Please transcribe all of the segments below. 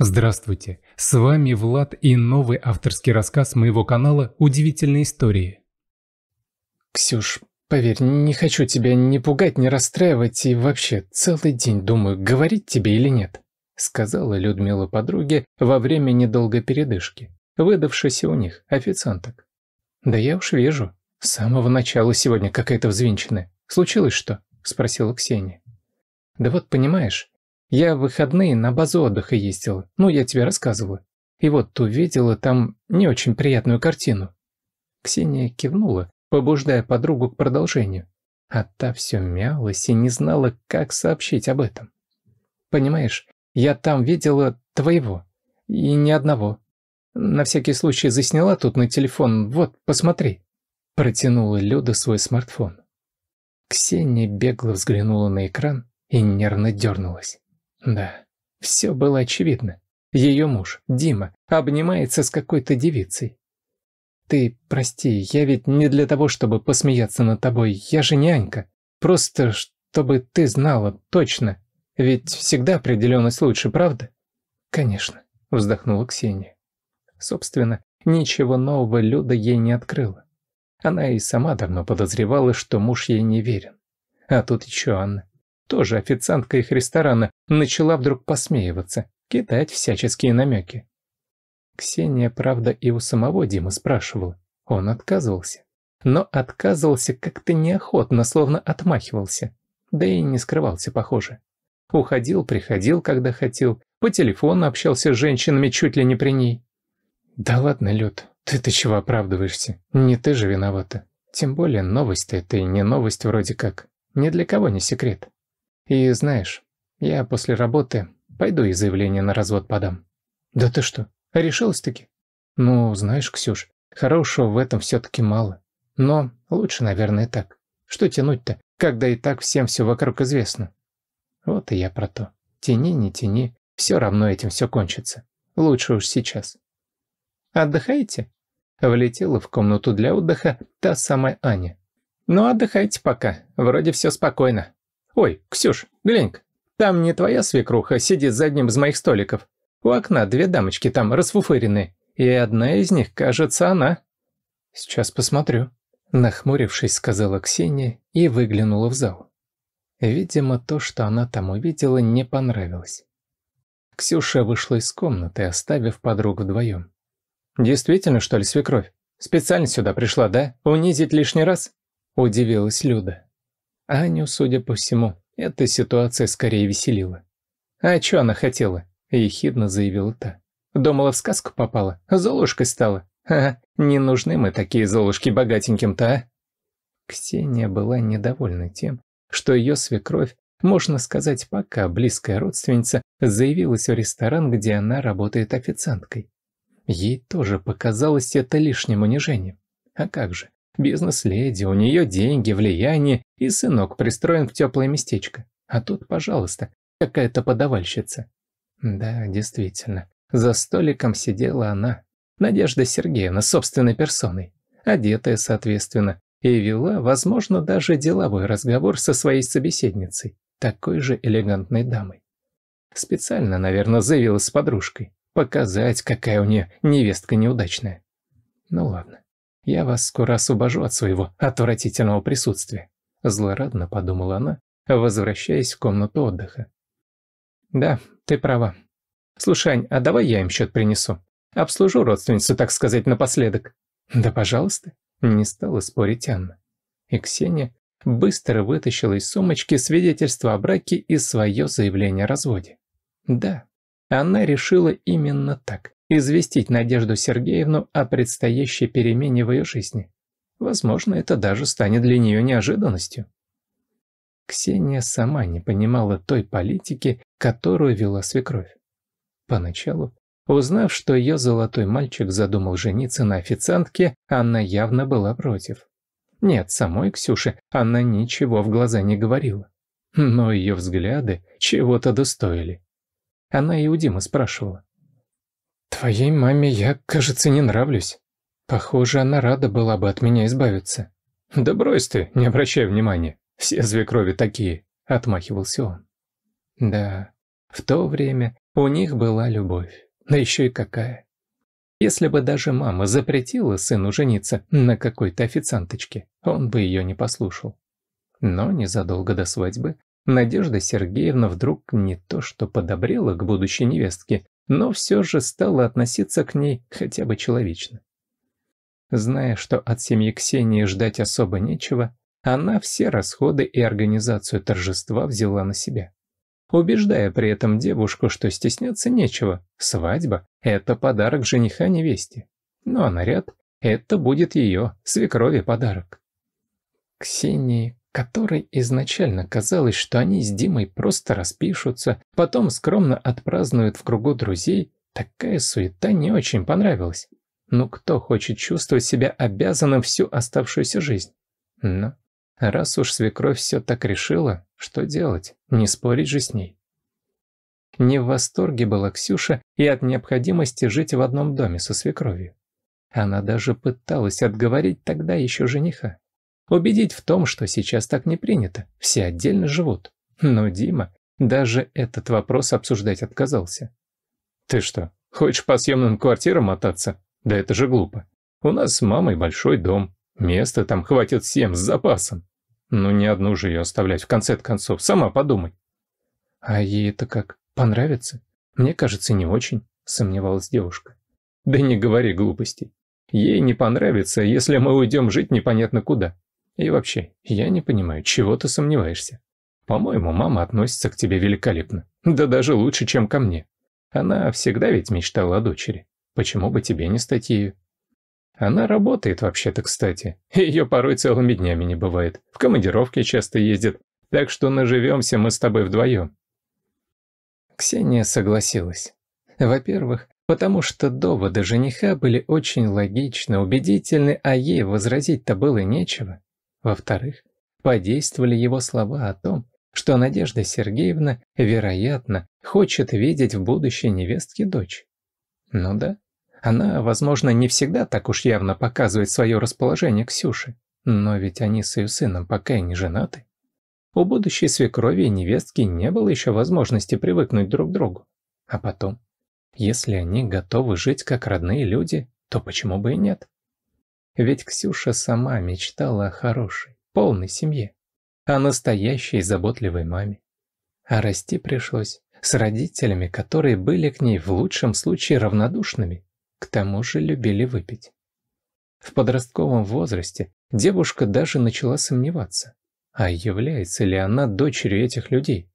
Здравствуйте, с вами Влад и новый авторский рассказ моего канала «Удивительные истории». Ксюш, поверь, не хочу тебя ни пугать, ни расстраивать и вообще целый день думаю, говорить тебе или нет, сказала Людмила подруге во время недолгой передышки, выдавшейся у них официанток. Да я уж вижу, с самого начала сегодня какая-то взвинченная. Случилось что? спросила Ксения. Да вот понимаешь, я в выходные на базу отдыха ездила, ну, я тебе рассказывала. И вот увидела там не очень приятную картину. Ксения кивнула, побуждая подругу к продолжению. А та все мялась и не знала, как сообщить об этом. Понимаешь, я там видела твоего. И ни одного. На всякий случай засняла тут на телефон. Вот, посмотри. Протянула Люда свой смартфон. Ксения бегло взглянула на экран и нервно дернулась. Да, все было очевидно. Ее муж, Дима, обнимается с какой-то девицей. Ты прости, я ведь не для того, чтобы посмеяться над тобой, я же не Анька. Просто, чтобы ты знала, точно. Ведь всегда определенность лучше, правда? Конечно, вздохнула Ксения. Собственно, ничего нового Люда ей не открыла. Она и сама давно подозревала, что муж ей не верен. А тут еще Анна тоже официантка их ресторана, начала вдруг посмеиваться, кидать всяческие намеки. Ксения, правда, и у самого Димы спрашивала. Он отказывался. Но отказывался как-то неохотно, словно отмахивался. Да и не скрывался, похоже. Уходил, приходил, когда хотел. По телефону общался с женщинами чуть ли не при ней. Да ладно, Люд, ты-то чего оправдываешься? Не ты же виновата. Тем более новость-то это и не новость вроде как. Ни для кого не секрет. И знаешь, я после работы пойду и заявление на развод подам. Да ты что, решилась-таки? Ну, знаешь, Ксюш, хорошего в этом все-таки мало. Но лучше, наверное, так. Что тянуть-то, когда и так всем все вокруг известно? Вот и я про то. Тяни, не тяни, все равно этим все кончится. Лучше уж сейчас. Отдыхаете? Влетела в комнату для отдыха та самая Аня. Ну, отдыхайте пока, вроде все спокойно. «Ой, Ксюш, глянь-ка, там не твоя свекруха сидит за одним из моих столиков. У окна две дамочки там расфуфыренные, и одна из них, кажется, она». «Сейчас посмотрю», – нахмурившись, сказала Ксения и выглянула в зал. Видимо, то, что она там увидела, не понравилось. Ксюша вышла из комнаты, оставив подруг вдвоем. «Действительно, что ли, свекровь? Специально сюда пришла, да? Унизить лишний раз?» – удивилась Люда. Аню, судя по всему, эта ситуация скорее веселила. «А что она хотела?» – ехидно заявила та. «Думала, в сказку попала, золушкой стала. Ха, не нужны мы такие золушки богатеньким-то, а?» Ксения была недовольна тем, что ее свекровь, можно сказать, пока близкая родственница, заявилась в ресторан, где она работает официанткой. Ей тоже показалось это лишним унижением. А как же? Бизнес-леди, у нее деньги, влияние, и сынок пристроен в теплое местечко. А тут, пожалуйста, какая-то подавальщица. Да, действительно, за столиком сидела она, Надежда Сергеевна, собственной персоной, одетая, соответственно, и вела, возможно, даже деловой разговор со своей собеседницей, такой же элегантной дамой. Специально, наверное, заявилась с подружкой, показать, какая у нее невестка неудачная. Ну ладно. Я вас скоро освобожу от своего отвратительного присутствия», – злорадно подумала она, возвращаясь в комнату отдыха. «Да, ты права. Слушай, Ань, а давай я им счет принесу. Обслужу родственницу, так сказать, напоследок». «Да, пожалуйста», – не стала спорить Анна. И Ксения быстро вытащила из сумочки свидетельство о браке и свое заявление о разводе. Да, она решила именно так известить Надежду Сергеевну о предстоящей перемене в ее жизни. Возможно, это даже станет для нее неожиданностью. Ксения сама не понимала той политики, которую вела свекровь. Поначалу, узнав, что ее золотой мальчик задумал жениться на официантке, она явно была против. Нет, самой Ксюше она ничего в глаза не говорила. Но ее взгляды чего-то достоили. Она и у Димы спрашивала. «Твоей маме я, кажется, не нравлюсь. Похоже, она рада была бы от меня избавиться». «Да брось ты, не обращай внимания. Все свекрови такие», — отмахивался он. Да, в то время У них была любовь, да еще и какая. Если бы даже мама запретила сыну жениться на какой-то официанточке, он бы ее не послушал. Но незадолго до свадьбы Надежда Сергеевна вдруг не то что подобрела к будущей невестке, но все же стала относиться к ней хотя бы человечно. Зная, что от семьи Ксении ждать особо нечего, она все расходы и организацию торжества взяла на себя. Убеждая при этом девушку, что стесняться нечего, свадьба – это подарок жениха невесте. Ну а наряд – это будет ее свекрови подарок. Ксении, которой изначально казалось, что они с Димой просто распишутся, потом скромно отпразднуют в кругу друзей, такая суета не очень понравилась. Ну кто хочет чувствовать себя обязанным всю оставшуюся жизнь? Но раз уж свекровь все так решила, что делать? Не спорить же с ней. Не в восторге была Ксюша и от необходимости жить в одном доме со свекровью. Она даже пыталась отговорить тогда еще жениха. Убедить в том, что сейчас так не принято, все отдельно живут. Но Дима даже этот вопрос обсуждать отказался. «Ты что, хочешь по съемным квартирам мотаться? Да это же глупо. У нас с мамой большой дом. Места там хватит всем с запасом. Ну не одну же ее оставлять в конце концов, сама подумай. А ей это как, понравится? Мне кажется, не очень, сомневалась девушка. Да не говори глупостей. Ей не понравится, если мы уйдем жить непонятно куда. И вообще, я не понимаю, чего ты сомневаешься. По-моему, мама относится к тебе великолепно. Да даже лучше, чем ко мне. Она всегда ведь мечтала о дочери. Почему бы тебе не стать ею? Она работает вообще-то, кстати. Ее порой целыми днями не бывает. В командировке часто ездит. Так что наживемся мы с тобой вдвоем. Ксения согласилась. Во-первых, потому что доводы жениха были очень логичны, убедительны, а ей возразить-то было нечего. Во-вторых, подействовали его слова о том, что Надежда Сергеевна, вероятно, хочет видеть в будущей невестке дочь. Ну да, она, возможно, не всегда так уж явно показывает свое расположение Ксюше, но ведь они с ее сыном пока и не женаты. У будущей свекрови и невестки не было еще возможности привыкнуть друг к другу. А потом, если они готовы жить как родные люди, то почему бы и нет? Ведь Ксюша сама мечтала о хорошей, полной семье, о настоящей заботливой маме. А расти пришлось с родителями, которые были к ней в лучшем случае равнодушными, к тому же любили выпить. В подростковом возрасте девушка даже начала сомневаться, а является ли она дочерью этих людей.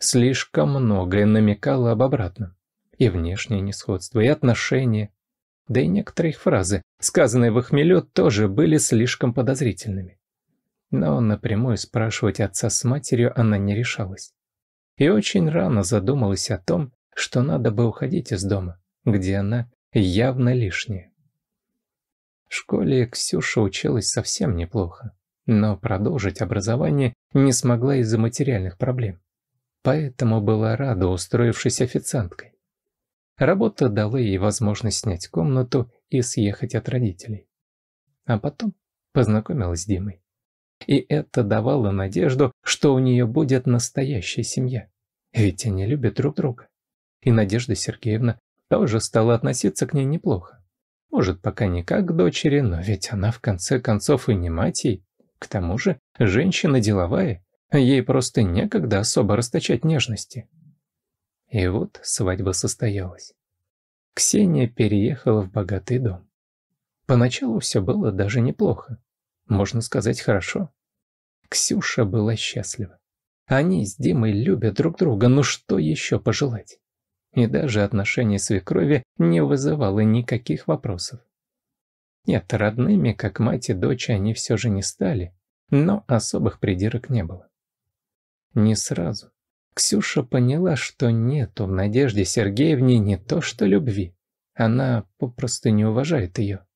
Слишком многое намекало об обратном. И внешнее несходство, и отношения, да и некоторые фразы, сказанные в хмелю, тоже были слишком подозрительными. Но напрямую спрашивать отца с матерью она не решалась. И очень рано задумалась о том, что надо бы уходить из дома, где она явно лишнее. В школе Ксюша училась совсем неплохо, но продолжить образование не смогла из-за материальных проблем. Поэтому была рада, устроившись официанткой. Работа дала ей возможность снять комнату и съехать от родителей. А потом познакомилась с Димой. И это давало надежду, что у нее будет настоящая семья. Ведь они любят друг друга. И Надежда Сергеевна тоже стала относиться к ней неплохо. Может, пока не как к дочери, но ведь она в конце концов и не мать ей. К тому же, женщина деловая, ей просто некогда особо расточать нежности. И вот свадьба состоялась. Ксения переехала в богатый дом. Поначалу все было даже неплохо. Можно сказать, хорошо. Ксюша была счастлива. Они с Димой любят друг друга, ну что еще пожелать? И даже отношение свекрови не вызывало никаких вопросов. Нет, родными, как мать и дочь, они все же не стали, но особых придирок не было. Не сразу, Ксюша поняла, что нету в Надежде Сергеевне не то что любви. Она попросту не уважает ее.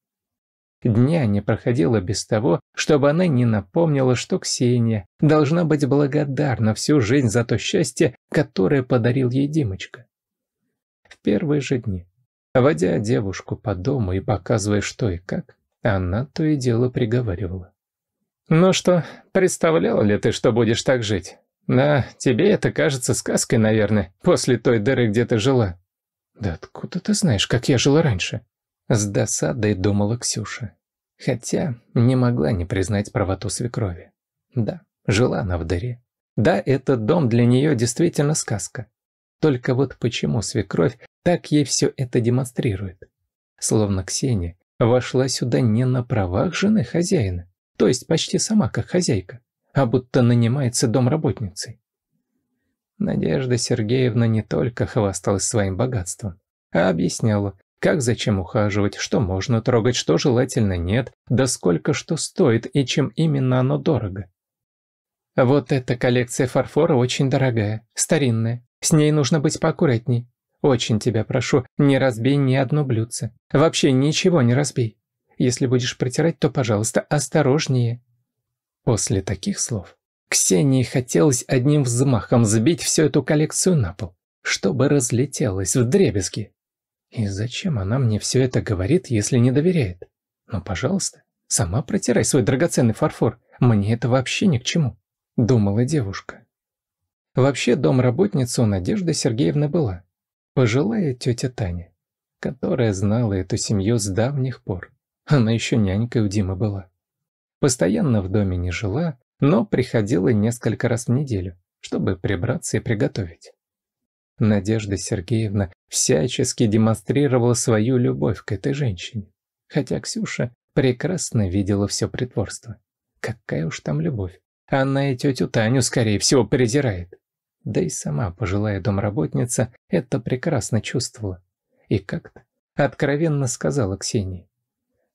Дня не проходило без того, чтобы она не напомнила, что Ксения должна быть благодарна всю жизнь за то счастье, которое подарил ей Димочка. В первые же дни, водя девушку по дому и показывая, что и как, она то и дело приговаривала. «Ну что, представляла ли ты, что будешь так жить? Да, тебе это кажется сказкой, наверное, после той дыры, где ты жила. Да откуда ты знаешь, как я жила раньше? С досадой думала Ксюша. Хотя не могла не признать правоту свекрови. Да, жила она в дыре. Да, этот дом для нее действительно сказка. Только вот почему свекровь так ей все это демонстрирует? Словно Ксения вошла сюда не на правах жены хозяина, то есть почти сама как хозяйка, а будто нанимается домработницей. Надежда Сергеевна не только хвасталась своим богатством, а объясняла, как зачем ухаживать, что можно трогать, что желательно нет, да сколько что стоит и чем именно оно дорого. Вот эта коллекция фарфора очень дорогая, старинная. С ней нужно быть поаккуратней. Очень тебя прошу, не разбей ни одно блюдце. Вообще ничего не разбей. Если будешь протирать, то, пожалуйста, осторожнее. После таких слов Ксении хотелось одним взмахом сбить всю эту коллекцию на пол, чтобы разлетелась в дребезги. И зачем она мне все это говорит, если не доверяет? Ну, пожалуйста, сама протирай свой драгоценный фарфор. Мне это вообще ни к чему, думала девушка. Вообще, домработница у Надежды Сергеевны была. Пожилая тетя Таня, которая знала эту семью с давних пор. Она еще нянькой у Димы была. Постоянно в доме не жила, но приходила несколько раз в неделю, чтобы прибраться и приготовить. Надежда Сергеевна всячески демонстрировала свою любовь к этой женщине. Хотя Ксюша прекрасно видела все притворство. Какая уж там любовь. Она и тетю Таню, скорее всего, презирает. Да и сама пожилая домработница это прекрасно чувствовала. И как-то откровенно сказала Ксении.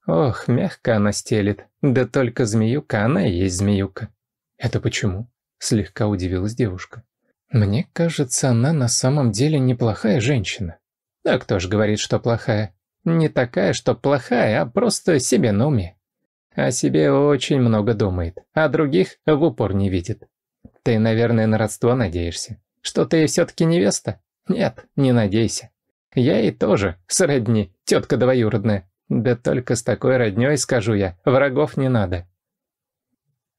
«Ох, мягко она стелит, да только змеюка, она и есть змеюка». «Это почему?» – слегка удивилась девушка. Мне кажется, она на самом деле неплохая женщина. Да кто ж говорит, что плохая? Не такая, что плохая, а просто себе на уме. О себе очень много думает, а других в упор не видит. Ты, наверное, на родство надеешься. Что ты все-таки невеста? Нет, не надейся. Я и тоже сродни, тетка двоюродная. Да только с такой родней, скажу я, врагов не надо.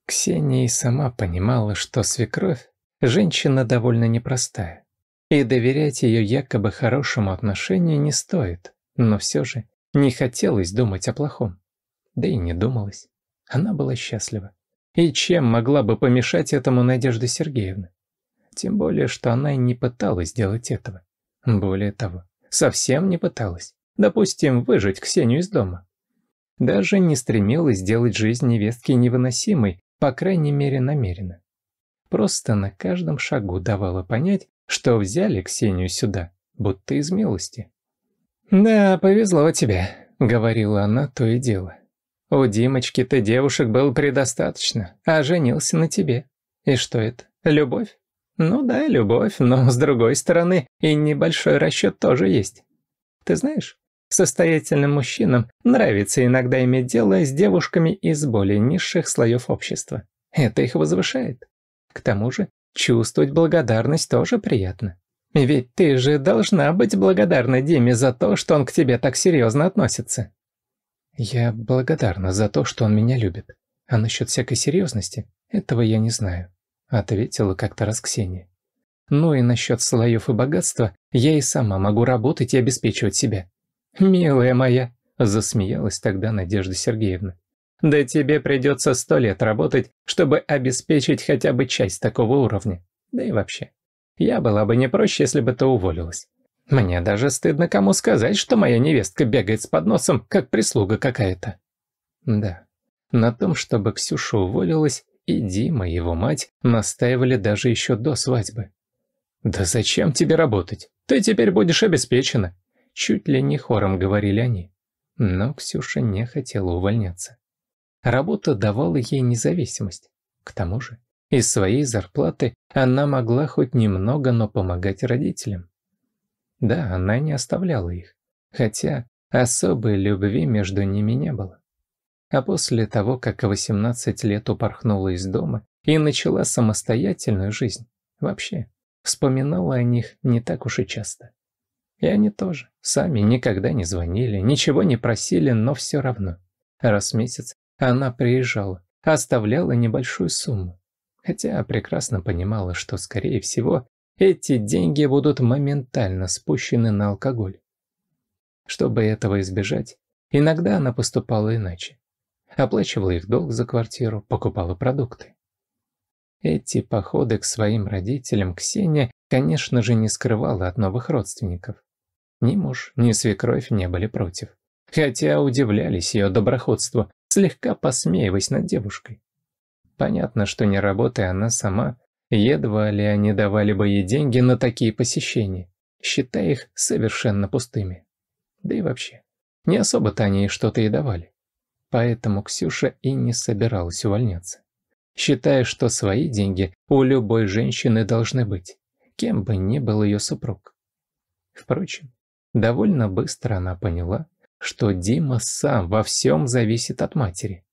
Ксения и сама понимала, что свекровь Женщина довольно непростая. И доверять ее якобы хорошему отношению не стоит. Но все же не хотелось думать о плохом. Да и не думалось. Она была счастлива. И чем могла бы помешать этому Надежда Сергеевна? Тем более, что она и не пыталась сделать этого. Более того, совсем не пыталась. Допустим, выжить Ксению из дома. Даже не стремилась сделать жизнь невестки невыносимой, по крайней мере намеренно просто на каждом шагу давала понять, что взяли Ксению сюда, будто из милости. «Да, повезло тебе», — говорила она то и дело. «У Димочки-то девушек было предостаточно, а женился на тебе. И что это, любовь? Ну да, любовь, но с другой стороны и небольшой расчет тоже есть. Ты знаешь, состоятельным мужчинам нравится иногда иметь дело с девушками из более низших слоев общества. Это их возвышает. К тому же, чувствовать благодарность тоже приятно. Ведь ты же должна быть благодарна Диме за то, что он к тебе так серьезно относится. Я благодарна за то, что он меня любит. А насчет всякой серьезности, этого я не знаю. Ответила как-то раз Ксения. Ну и насчет слоев и богатства, я и сама могу работать и обеспечивать себя. Милая моя, засмеялась тогда Надежда Сергеевна. Да тебе придется сто лет работать, чтобы обеспечить хотя бы часть такого уровня. Да и вообще. Я была бы не проще, если бы ты уволилась. Мне даже стыдно кому сказать, что моя невестка бегает с подносом, как прислуга какая-то. Да, на том, чтобы Ксюша уволилась, и Дима, и его мать настаивали даже еще до свадьбы. «Да зачем тебе работать? Ты теперь будешь обеспечена!» Чуть ли не хором говорили они. Но Ксюша не хотела увольняться. Работа давала ей независимость. К тому же, из своей зарплаты она могла хоть немного, но помогать родителям. Да, она не оставляла их, хотя особой любви между ними не было. А после того, как 18 лет упорхнула из дома и начала самостоятельную жизнь, вообще, вспоминала о них не так уж и часто. И они тоже, сами никогда не звонили, ничего не просили, но все равно. Раз в месяц она приезжала, оставляла небольшую сумму. хотя прекрасно понимала, что, скорее всего, эти деньги будут моментально спущены на алкоголь. Чтобы этого избежать, иногда она поступала иначе. Оплачивала их долг за квартиру, покупала продукты. Эти походы к своим родителям Ксения, конечно же, не скрывала от новых родственников. Ни муж, ни свекровь не были против. Хотя удивлялись ее доброходству, слегка посмеиваясь над девушкой. Понятно, что не работая она сама, едва ли они давали бы ей деньги на такие посещения, считая их совершенно пустыми. Да и вообще, не особо-то они ей что-то и давали. Поэтому Ксюша и не собиралась увольняться, считая, что свои деньги у любой женщины должны быть, кем бы ни был ее супруг. Впрочем, довольно быстро она поняла, что Дима сам во всем зависит от матери.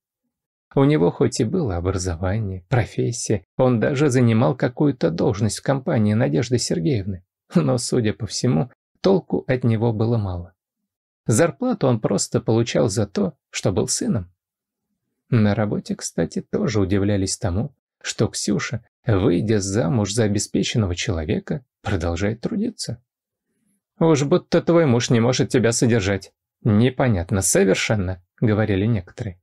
У него хоть и было образование, профессия, он даже занимал какую-то должность в компании Надежды Сергеевны, но, судя по всему, толку от него было мало. Зарплату он просто получал за то, что был сыном. На работе, кстати, тоже удивлялись тому, что Ксюша, выйдя замуж за обеспеченного человека, продолжает трудиться. «Уж будто твой муж не может тебя содержать», «Непонятно совершенно», — говорили некоторые.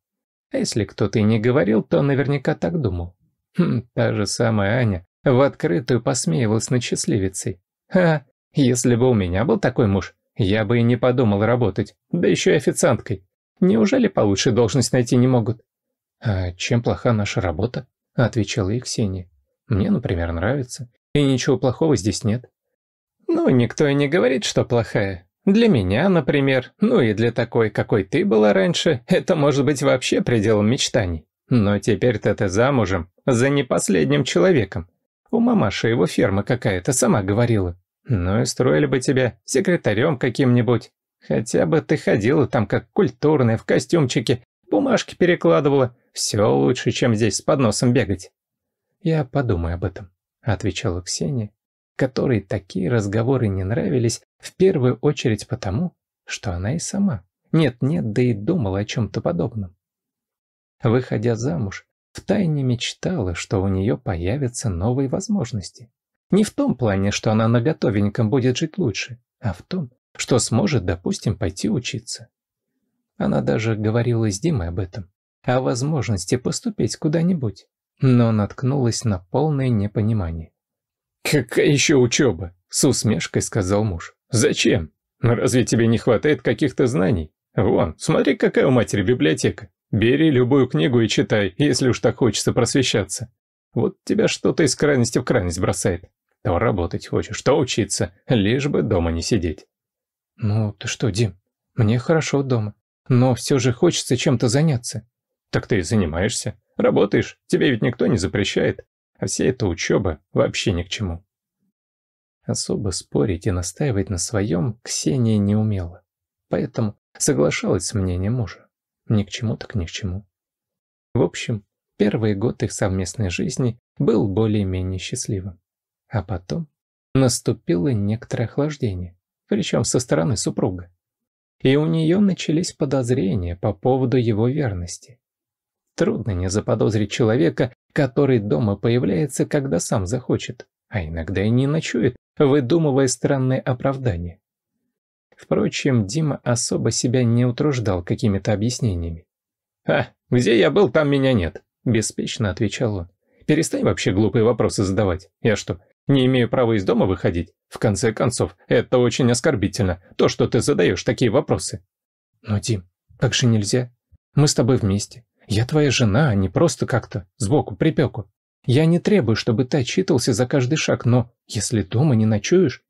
А если кто-то и не говорил, то наверняка так думал. Хм, та же самая Аня в открытую посмеивалась над счастливицей. «Ха, если бы у меня был такой муж, я бы и не подумал работать, да еще и официанткой. Неужели получше должность найти не могут?» «А чем плоха наша работа?» — отвечала ей Ксения. «Мне, например, нравится, и ничего плохого здесь нет». «Ну, никто и не говорит, что плохая. Для меня, например, ну и для такой, какой ты была раньше, это может быть вообще пределом мечтаний. Но теперь-то ты замужем за не последним человеком. У мамаши его ферма какая-то сама говорила. Ну и строили бы тебя секретарем каким-нибудь. Хотя бы ты ходила там как культурная, в костюмчике, бумажки перекладывала. Все лучше, чем здесь с подносом бегать. Я подумаю об этом, отвечала Ксения которой такие разговоры не нравились в первую очередь потому, что она и сама нет-нет, да и думала о чем-то подобном. Выходя замуж, втайне мечтала, что у нее появятся новые возможности. Не в том плане, что она на готовеньком будет жить лучше, а в том, что сможет, допустим, пойти учиться. Она даже говорила с Димой об этом, о возможности поступить куда-нибудь, но наткнулась на полное непонимание. «Какая еще учеба?» – с усмешкой сказал муж. «Зачем? Разве тебе не хватает каких-то знаний? Вон, смотри, какая у матери библиотека. Бери любую книгу и читай, если уж так хочется просвещаться. Вот тебя что-то из крайности в крайность бросает. То работать хочешь, то учиться, лишь бы дома не сидеть». «Ну, ты что, Дим, мне хорошо дома, но все же хочется чем-то заняться». «Так ты и занимаешься. Работаешь, тебе ведь никто не запрещает а вся эта учеба вообще ни к чему. Особо спорить и настаивать на своем Ксения не умела, поэтому соглашалась с мнением мужа. Ни к чему так ни к чему. В общем, первый год их совместной жизни был более-менее счастливым. А потом наступило некоторое охлаждение, причем со стороны супруга. И у нее начались подозрения по поводу его верности. Трудно не заподозрить человека, который дома появляется, когда сам захочет, а иногда и не ночует, выдумывая странные оправдания. Впрочем, Дима особо себя не утруждал какими-то объяснениями. «А, где я был, там меня нет», – беспечно отвечал он. «Перестань вообще глупые вопросы задавать. Я что, не имею права из дома выходить? В конце концов, это очень оскорбительно, то, что ты задаешь такие вопросы». «Но, Дим, как же нельзя? Мы с тобой вместе. Я твоя жена, а не просто как-то сбоку припеку. Я не требую, чтобы ты отчитывался за каждый шаг, но если дома не ночуешь...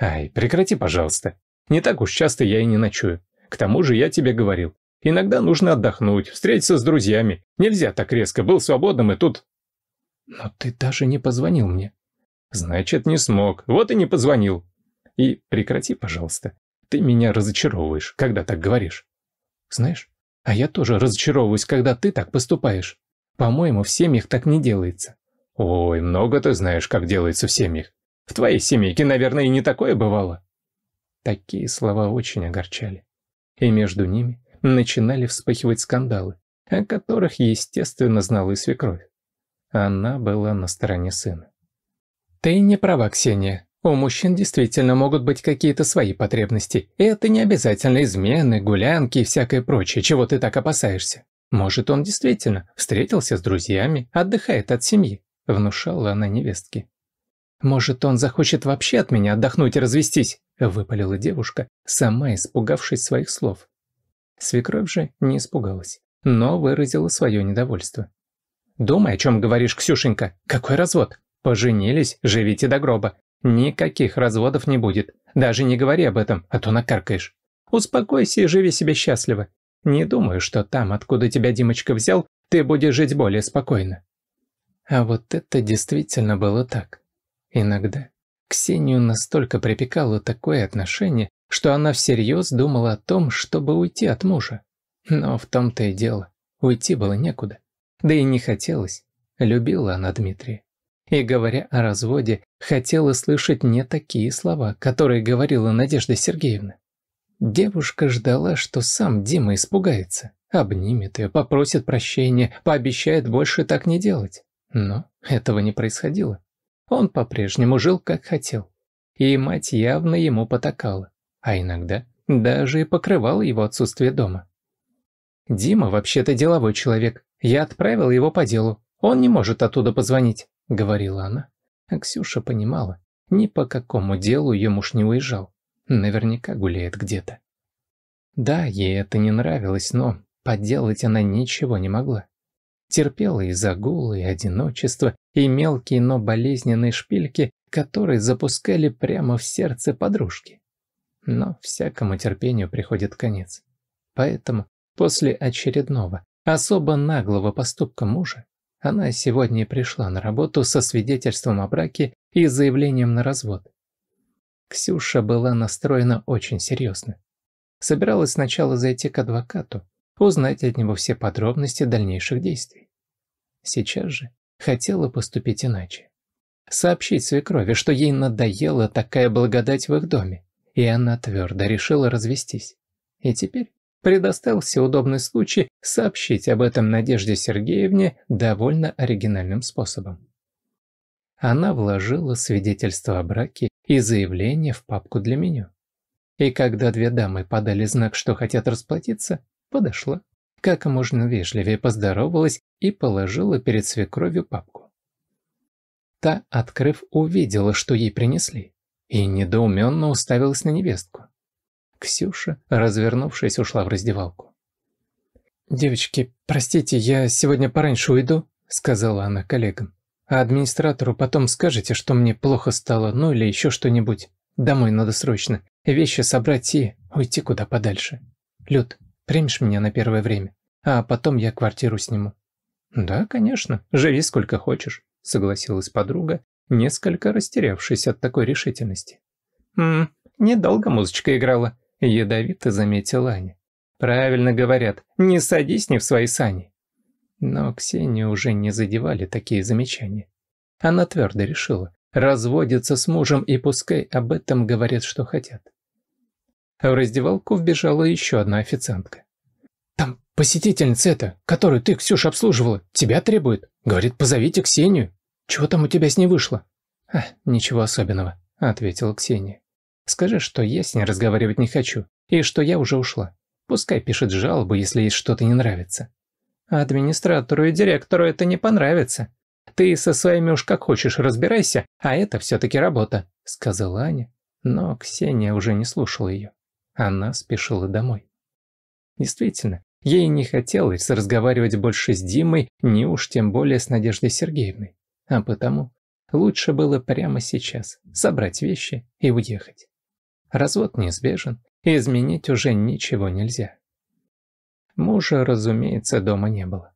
Ай, прекрати, пожалуйста. Не так уж часто я и не ночую. К тому же я тебе говорил. Иногда нужно отдохнуть, встретиться с друзьями. Нельзя так резко, был свободным и тут... Но ты даже не позвонил мне. Значит, не смог, вот и не позвонил. И прекрати, пожалуйста. Ты меня разочаровываешь, когда так говоришь. Знаешь, а я тоже разочаровываюсь, когда ты так поступаешь. По-моему, в семьях так не делается. Ой, много ты знаешь, как делается в семьях. В твоей семейке, наверное, и не такое бывало. Такие слова очень огорчали. И между ними начинали вспыхивать скандалы, о которых, естественно, знала и свекровь. Она была на стороне сына. «Ты не права, Ксения. У мужчин действительно могут быть какие-то свои потребности. И это не обязательно измены, гулянки и всякое прочее, чего ты так опасаешься. Может, он действительно встретился с друзьями, отдыхает от семьи», – внушала она невестке. «Может, он захочет вообще от меня отдохнуть и развестись?» – выпалила девушка, сама испугавшись своих слов. Свекровь же не испугалась, но выразила свое недовольство. «Думай, о чем говоришь, Ксюшенька. Какой развод? Поженились, живите до гроба. Никаких разводов не будет. Даже не говори об этом, а то накаркаешь. Успокойся и живи себе счастливо. Не думаю, что там, откуда тебя Димочка взял, ты будешь жить более спокойно. А вот это действительно было так. Иногда Ксению настолько припекало такое отношение, что она всерьез думала о том, чтобы уйти от мужа. Но в том-то и дело, уйти было некуда. Да и не хотелось. Любила она Дмитрия и, говоря о разводе, хотела слышать не такие слова, которые говорила Надежда Сергеевна. Девушка ждала, что сам Дима испугается, обнимет ее, попросит прощения, пообещает больше так не делать. Но этого не происходило. Он по-прежнему жил, как хотел. И мать явно ему потакала, а иногда даже и покрывала его отсутствие дома. Дима вообще-то деловой человек. Я отправил его по делу. Он не может оттуда позвонить. — говорила она. А Ксюша понимала, ни по какому делу ее муж не уезжал. Наверняка гуляет где-то. Да, ей это не нравилось, но поделать она ничего не могла. Терпела и загулы, и одиночество, и мелкие, но болезненные шпильки, которые запускали прямо в сердце подружки. Но всякому терпению приходит конец. Поэтому после очередного, особо наглого поступка мужа, она сегодня пришла на работу со свидетельством о браке и заявлением на развод. Ксюша была настроена очень серьезно. Собиралась сначала зайти к адвокату, узнать от него все подробности дальнейших действий. Сейчас же хотела поступить иначе. Сообщить свекрови, что ей надоела такая благодать в их доме, и она твердо решила развестись. И теперь предоставился удобный случай сообщить об этом Надежде Сергеевне довольно оригинальным способом. Она вложила свидетельство о браке и заявление в папку для меню. И когда две дамы подали знак, что хотят расплатиться, подошла, как можно вежливее поздоровалась и положила перед свекровью папку. Та, открыв, увидела, что ей принесли, и недоуменно уставилась на невестку. Ксюша, развернувшись, ушла в раздевалку. «Девочки, простите, я сегодня пораньше уйду», — сказала она коллегам. «А администратору потом скажете, что мне плохо стало, ну или еще что-нибудь. Домой надо срочно. Вещи собрать и уйти куда подальше. Люд, примешь меня на первое время, а потом я квартиру сниму». «Да, конечно, живи сколько хочешь», — согласилась подруга, несколько растерявшись от такой решительности. «Ммм, недолго музычка играла. Ядовито заметила Аня. Правильно говорят, не садись не в свои сани. Но Ксению уже не задевали такие замечания. Она твердо решила, разводится с мужем и пускай об этом говорят, что хотят. В раздевалку вбежала еще одна официантка. «Там посетительница эта, которую ты, Ксюша, обслуживала, тебя требует. Говорит, позовите Ксению. Чего там у тебя с ней вышло?» «А, ничего особенного», — ответила Ксения. Скажи, что я с ней разговаривать не хочу, и что я уже ушла. Пускай пишет жалобу, если ей что-то не нравится. администратору и директору это не понравится. Ты со своими уж как хочешь разбирайся, а это все-таки работа», — сказала Аня. Но Ксения уже не слушала ее. Она спешила домой. Действительно, ей не хотелось разговаривать больше с Димой, ни уж тем более с Надеждой Сергеевной. А потому лучше было прямо сейчас собрать вещи и уехать. Развод неизбежен, и изменить уже ничего нельзя. Мужа, разумеется, дома не было.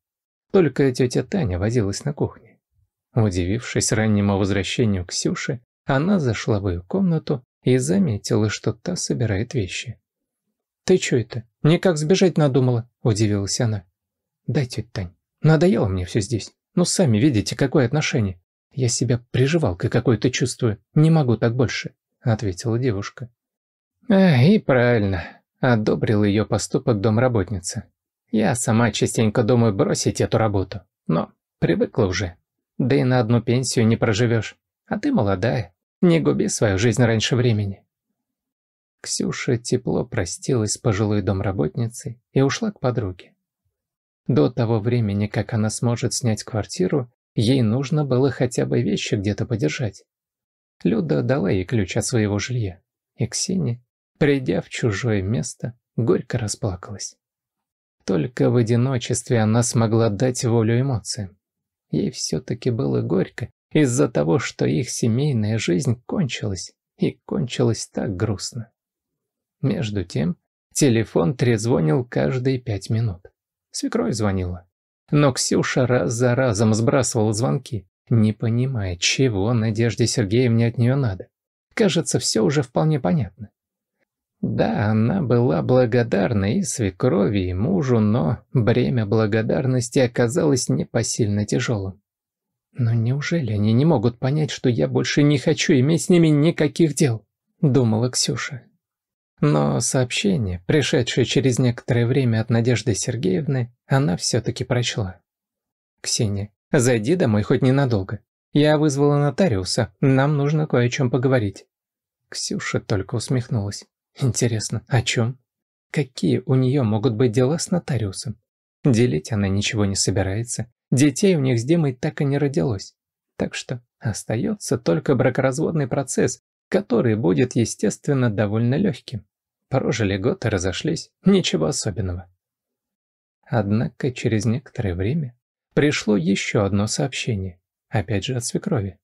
Только тетя Таня возилась на кухне. Удивившись раннему возвращению Ксюши, она зашла в ее комнату и заметила, что та собирает вещи. «Ты что это? Никак сбежать надумала?» – удивилась она. «Да, тетя Тань, надоело мне все здесь. Ну, сами видите, какое отношение. Я себя приживалкой какой-то чувствую. Не могу так больше», – ответила девушка. И правильно, одобрил ее поступок домработница. Я сама частенько думаю бросить эту работу, но привыкла уже. Да и на одну пенсию не проживешь. А ты молодая, не губи свою жизнь раньше времени. Ксюша тепло простилась с пожилой домработницей и ушла к подруге. До того времени, как она сможет снять квартиру, ей нужно было хотя бы вещи где-то подержать. Люда дала ей ключ от своего жилья, и Ксения, придя в чужое место, горько расплакалась. Только в одиночестве она смогла дать волю эмоциям. Ей все-таки было горько из-за того, что их семейная жизнь кончилась, и кончилась так грустно. Между тем, телефон трезвонил каждые пять минут. Свекровь звонила. Но Ксюша раз за разом сбрасывала звонки, не понимая, чего Надежде Сергеевне от нее надо. Кажется, все уже вполне понятно. Да, она была благодарна и свекрови, и мужу, но бремя благодарности оказалось непосильно тяжелым. Но неужели они не могут понять, что я больше не хочу иметь с ними никаких дел? Думала Ксюша. Но сообщение, пришедшее через некоторое время от Надежды Сергеевны, она все-таки прочла. «Ксения, зайди домой хоть ненадолго. Я вызвала нотариуса, нам нужно кое о чем поговорить». Ксюша только усмехнулась. «Интересно, о чем? Какие у нее могут быть дела с нотариусом? Делить она ничего не собирается. Детей у них с Димой так и не родилось. Так что остается только бракоразводный процесс, который будет, естественно, довольно легким. Прожили год и разошлись, ничего особенного. Однако через некоторое время пришло еще одно сообщение, опять же от свекрови.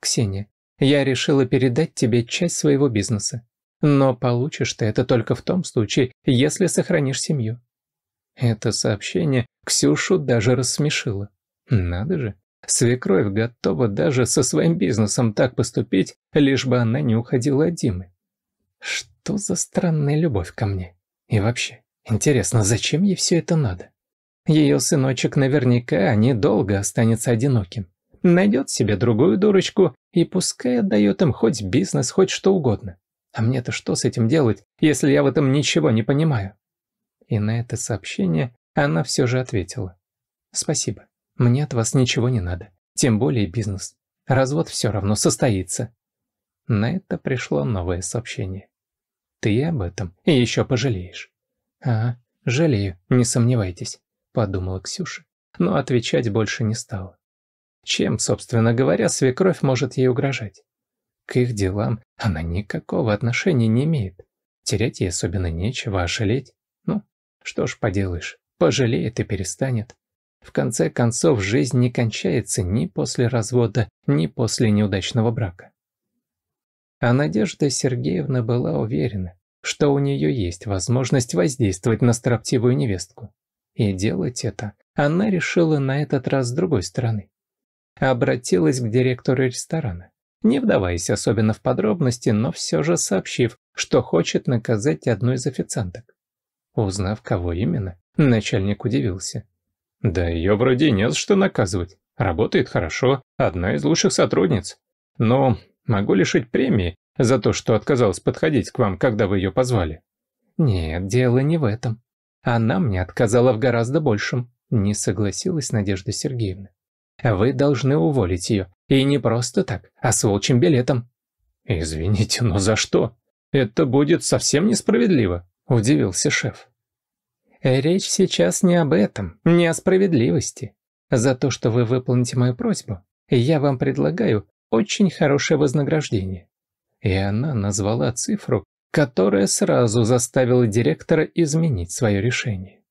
«Ксения, я решила передать тебе часть своего бизнеса, но получишь ты это только в том случае, если сохранишь семью». Это сообщение Ксюшу даже рассмешило. Надо же, свекровь готова даже со своим бизнесом так поступить, лишь бы она не уходила от Димы. Что за странная любовь ко мне? И вообще, интересно, зачем ей все это надо? Ее сыночек наверняка недолго останется одиноким. Найдет себе другую дурочку и пускай отдает им хоть бизнес, хоть что угодно. А мне-то что с этим делать, если я в этом ничего не понимаю? И на это сообщение она все же ответила. «Спасибо, мне от вас ничего не надо, тем более бизнес. Развод все равно состоится». На это пришло новое сообщение. Ты об этом и еще пожалеешь. А, жалею, не сомневайтесь, подумала Ксюша, но отвечать больше не стала. Чем, собственно говоря, свекровь может ей угрожать? К их делам она никакого отношения не имеет. Терять ей особенно нечего, а жалеть? Ну, что ж поделаешь, пожалеет и перестанет. В конце концов, жизнь не кончается ни после развода, ни после неудачного брака. А Надежда Сергеевна была уверена, что у нее есть возможность воздействовать на строптивую невестку. И делать это она решила на этот раз с другой стороны. Обратилась к директору ресторана, не вдаваясь особенно в подробности, но все же сообщив, что хочет наказать одну из официанток. Узнав, кого именно, начальник удивился. «Да ее вроде не за что наказывать. Работает хорошо, одна из лучших сотрудниц. Но Могу лишить премии за то, что отказалась подходить к вам, когда вы ее позвали». «Нет, дело не в этом. Она мне отказала в гораздо большем», – не согласилась Надежда Сергеевна. «Вы должны уволить ее. И не просто так, а с волчьим билетом». «Извините, но за что? Это будет совсем несправедливо», – удивился шеф. «Речь сейчас не об этом, не о справедливости. За то, что вы выполните мою просьбу, я вам предлагаю очень хорошее вознаграждение. И она назвала цифру, которая сразу заставила директора изменить свое решение.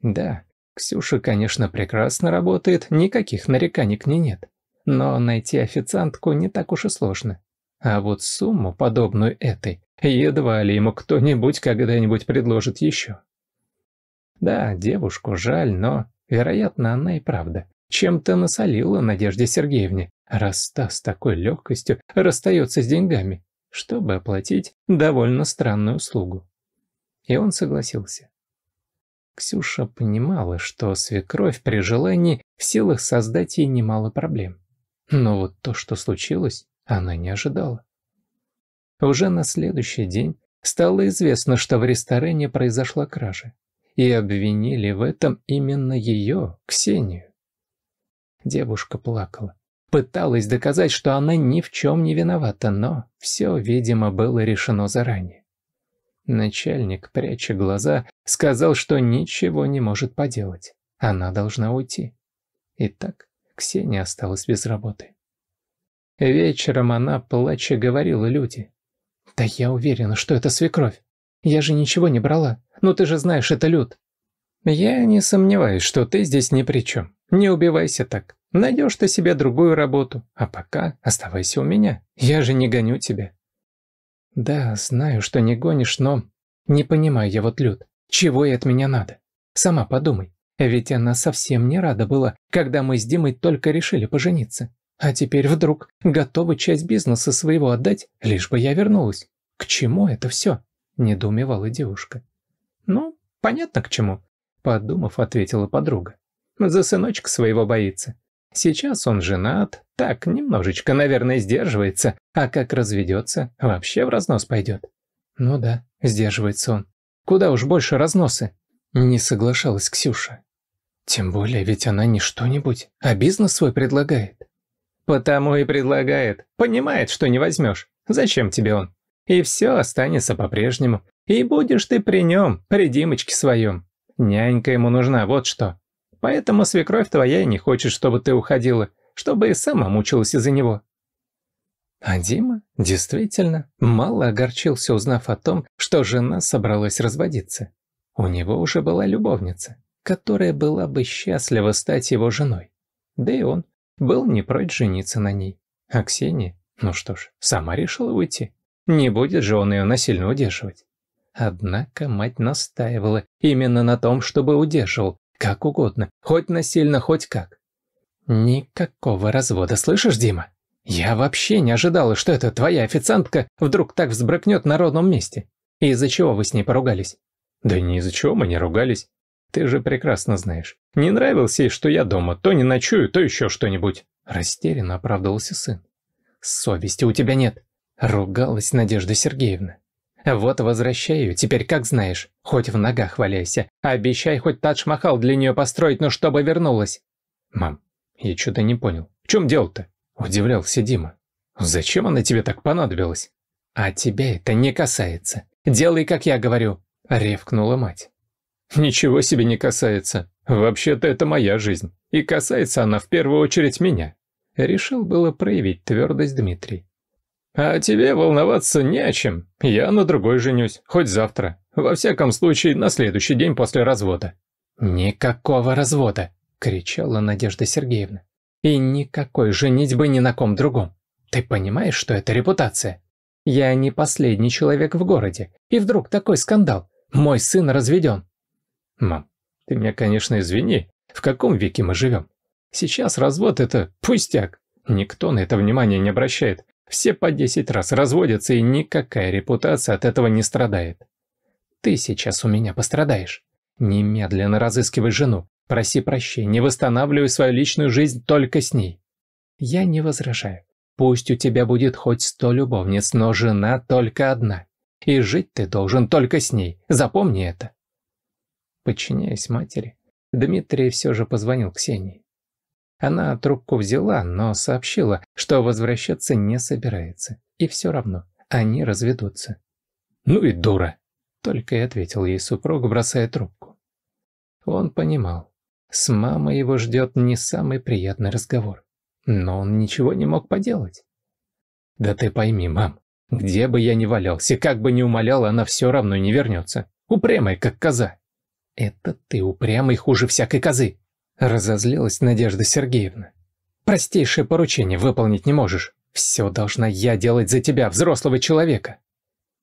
Да, Ксюша, конечно, прекрасно работает, никаких нареканий к ней нет. Но найти официантку не так уж и сложно. А вот сумму, подобную этой, едва ли ему кто-нибудь когда-нибудь предложит еще. Да, девушку жаль, но, вероятно, она и правда чем-то насолила Надежде Сергеевне, раз та с такой легкостью расстается с деньгами, чтобы оплатить довольно странную услугу. И он согласился. Ксюша понимала, что свекровь при желании в силах создать ей немало проблем. Но вот то, что случилось, она не ожидала. Уже на следующий день стало известно, что в ресторане произошла кража, и обвинили в этом именно ее, Ксению. Девушка плакала. Пыталась доказать, что она ни в чем не виновата, но все, видимо, было решено заранее. Начальник, пряча глаза, сказал, что ничего не может поделать. Она должна уйти. Итак, Ксения осталась без работы. Вечером она, плача, говорила люди. «Да я уверена, что это свекровь. Я же ничего не брала. Ну ты же знаешь, это Люд». «Я не сомневаюсь, что ты здесь ни при чем. Не убивайся так. Найдешь ты себе другую работу. А пока оставайся у меня. Я же не гоню тебя». «Да, знаю, что не гонишь, но... Не понимаю я вот, Люд, чего ей от меня надо? Сама подумай. Ведь она совсем не рада была, когда мы с Димой только решили пожениться. А теперь вдруг готовы часть бизнеса своего отдать, лишь бы я вернулась. К чему это все? Недоумевала девушка. Ну, понятно к чему. Подумав, ответила подруга. За сыночка своего боится. Сейчас он женат, так, немножечко, наверное, сдерживается, а как разведется, вообще в разнос пойдет. Ну да, сдерживается он. Куда уж больше разносы. Не соглашалась Ксюша. Тем более, ведь она не что-нибудь, а бизнес свой предлагает. Потому и предлагает. Понимает, что не возьмешь. Зачем тебе он? И все останется по-прежнему. И будешь ты при нем, при Димочке своем. Нянька ему нужна, вот что. Поэтому свекровь твоя не хочет, чтобы ты уходила, чтобы и сама мучилась из-за него. А Дима действительно мало огорчился, узнав о том, что жена собралась разводиться. У него уже была любовница, которая была бы счастлива стать его женой. Да и он был не прочь жениться на ней. А Ксения, ну что ж, сама решила уйти. Не будет же он ее насильно удерживать. Однако мать настаивала именно на том, чтобы удерживал, как угодно, хоть насильно, хоть как. Никакого развода, слышишь, Дима? Я вообще не ожидала, что эта твоя официантка вдруг так взбрыкнет на родном месте. Из-за чего вы с ней поругались? Да ни из-за чего мы не ругались. Ты же прекрасно знаешь. Не нравился ей, что я дома, то не ночую, то еще что-нибудь. Растерянно оправдывался сын. Совести у тебя нет. Ругалась Надежда Сергеевна. Вот возвращаю, теперь как знаешь. Хоть в ногах валяйся. Обещай хоть Тадж-Махал для нее построить, но чтобы вернулась. Мам, я что-то не понял. В чем дело-то? Удивлялся Дима. Зачем она тебе так понадобилась? А тебя это не касается. Делай, как я говорю. Ревкнула мать. «Ничего себе не касается. Вообще-то это моя жизнь. И касается она в первую очередь меня». Решил было проявить твердость Дмитрий. «А тебе волноваться не о чем. Я на другой женюсь, хоть завтра. Во всяком случае, на следующий день после развода». «Никакого развода!» – кричала Надежда Сергеевна. «И никакой женитьбы ни на ком другом. Ты понимаешь, что это репутация? Я не последний человек в городе. И вдруг такой скандал. Мой сын разведен. Мам, ты меня, конечно, извини. В каком веке мы живем? Сейчас развод – это пустяк. Никто на это внимание не обращает. Все по десять раз разводятся, и никакая репутация от этого не страдает. Ты сейчас у меня пострадаешь. Немедленно разыскивай жену. Проси прощения, восстанавливай свою личную жизнь только с ней. Я не возражаю. Пусть у тебя будет хоть сто любовниц, но жена только одна. И жить ты должен только с ней. Запомни это. Подчиняясь матери, Дмитрий все же позвонил Ксении. Она трубку взяла, но сообщила, что возвращаться не собирается. И все равно, они разведутся. «Ну и дура!» – только и ответил ей супруг, бросая трубку. Он понимал, с мамой его ждет не самый приятный разговор. Но он ничего не мог поделать. «Да ты пойми, мам, где бы я ни валялся, как бы ни умолял, она все равно не вернется. Упрямая, как коза. «Это ты упрямый хуже всякой козы!» Разозлилась Надежда Сергеевна. «Простейшее поручение выполнить не можешь. Все должна я делать за тебя, взрослого человека!»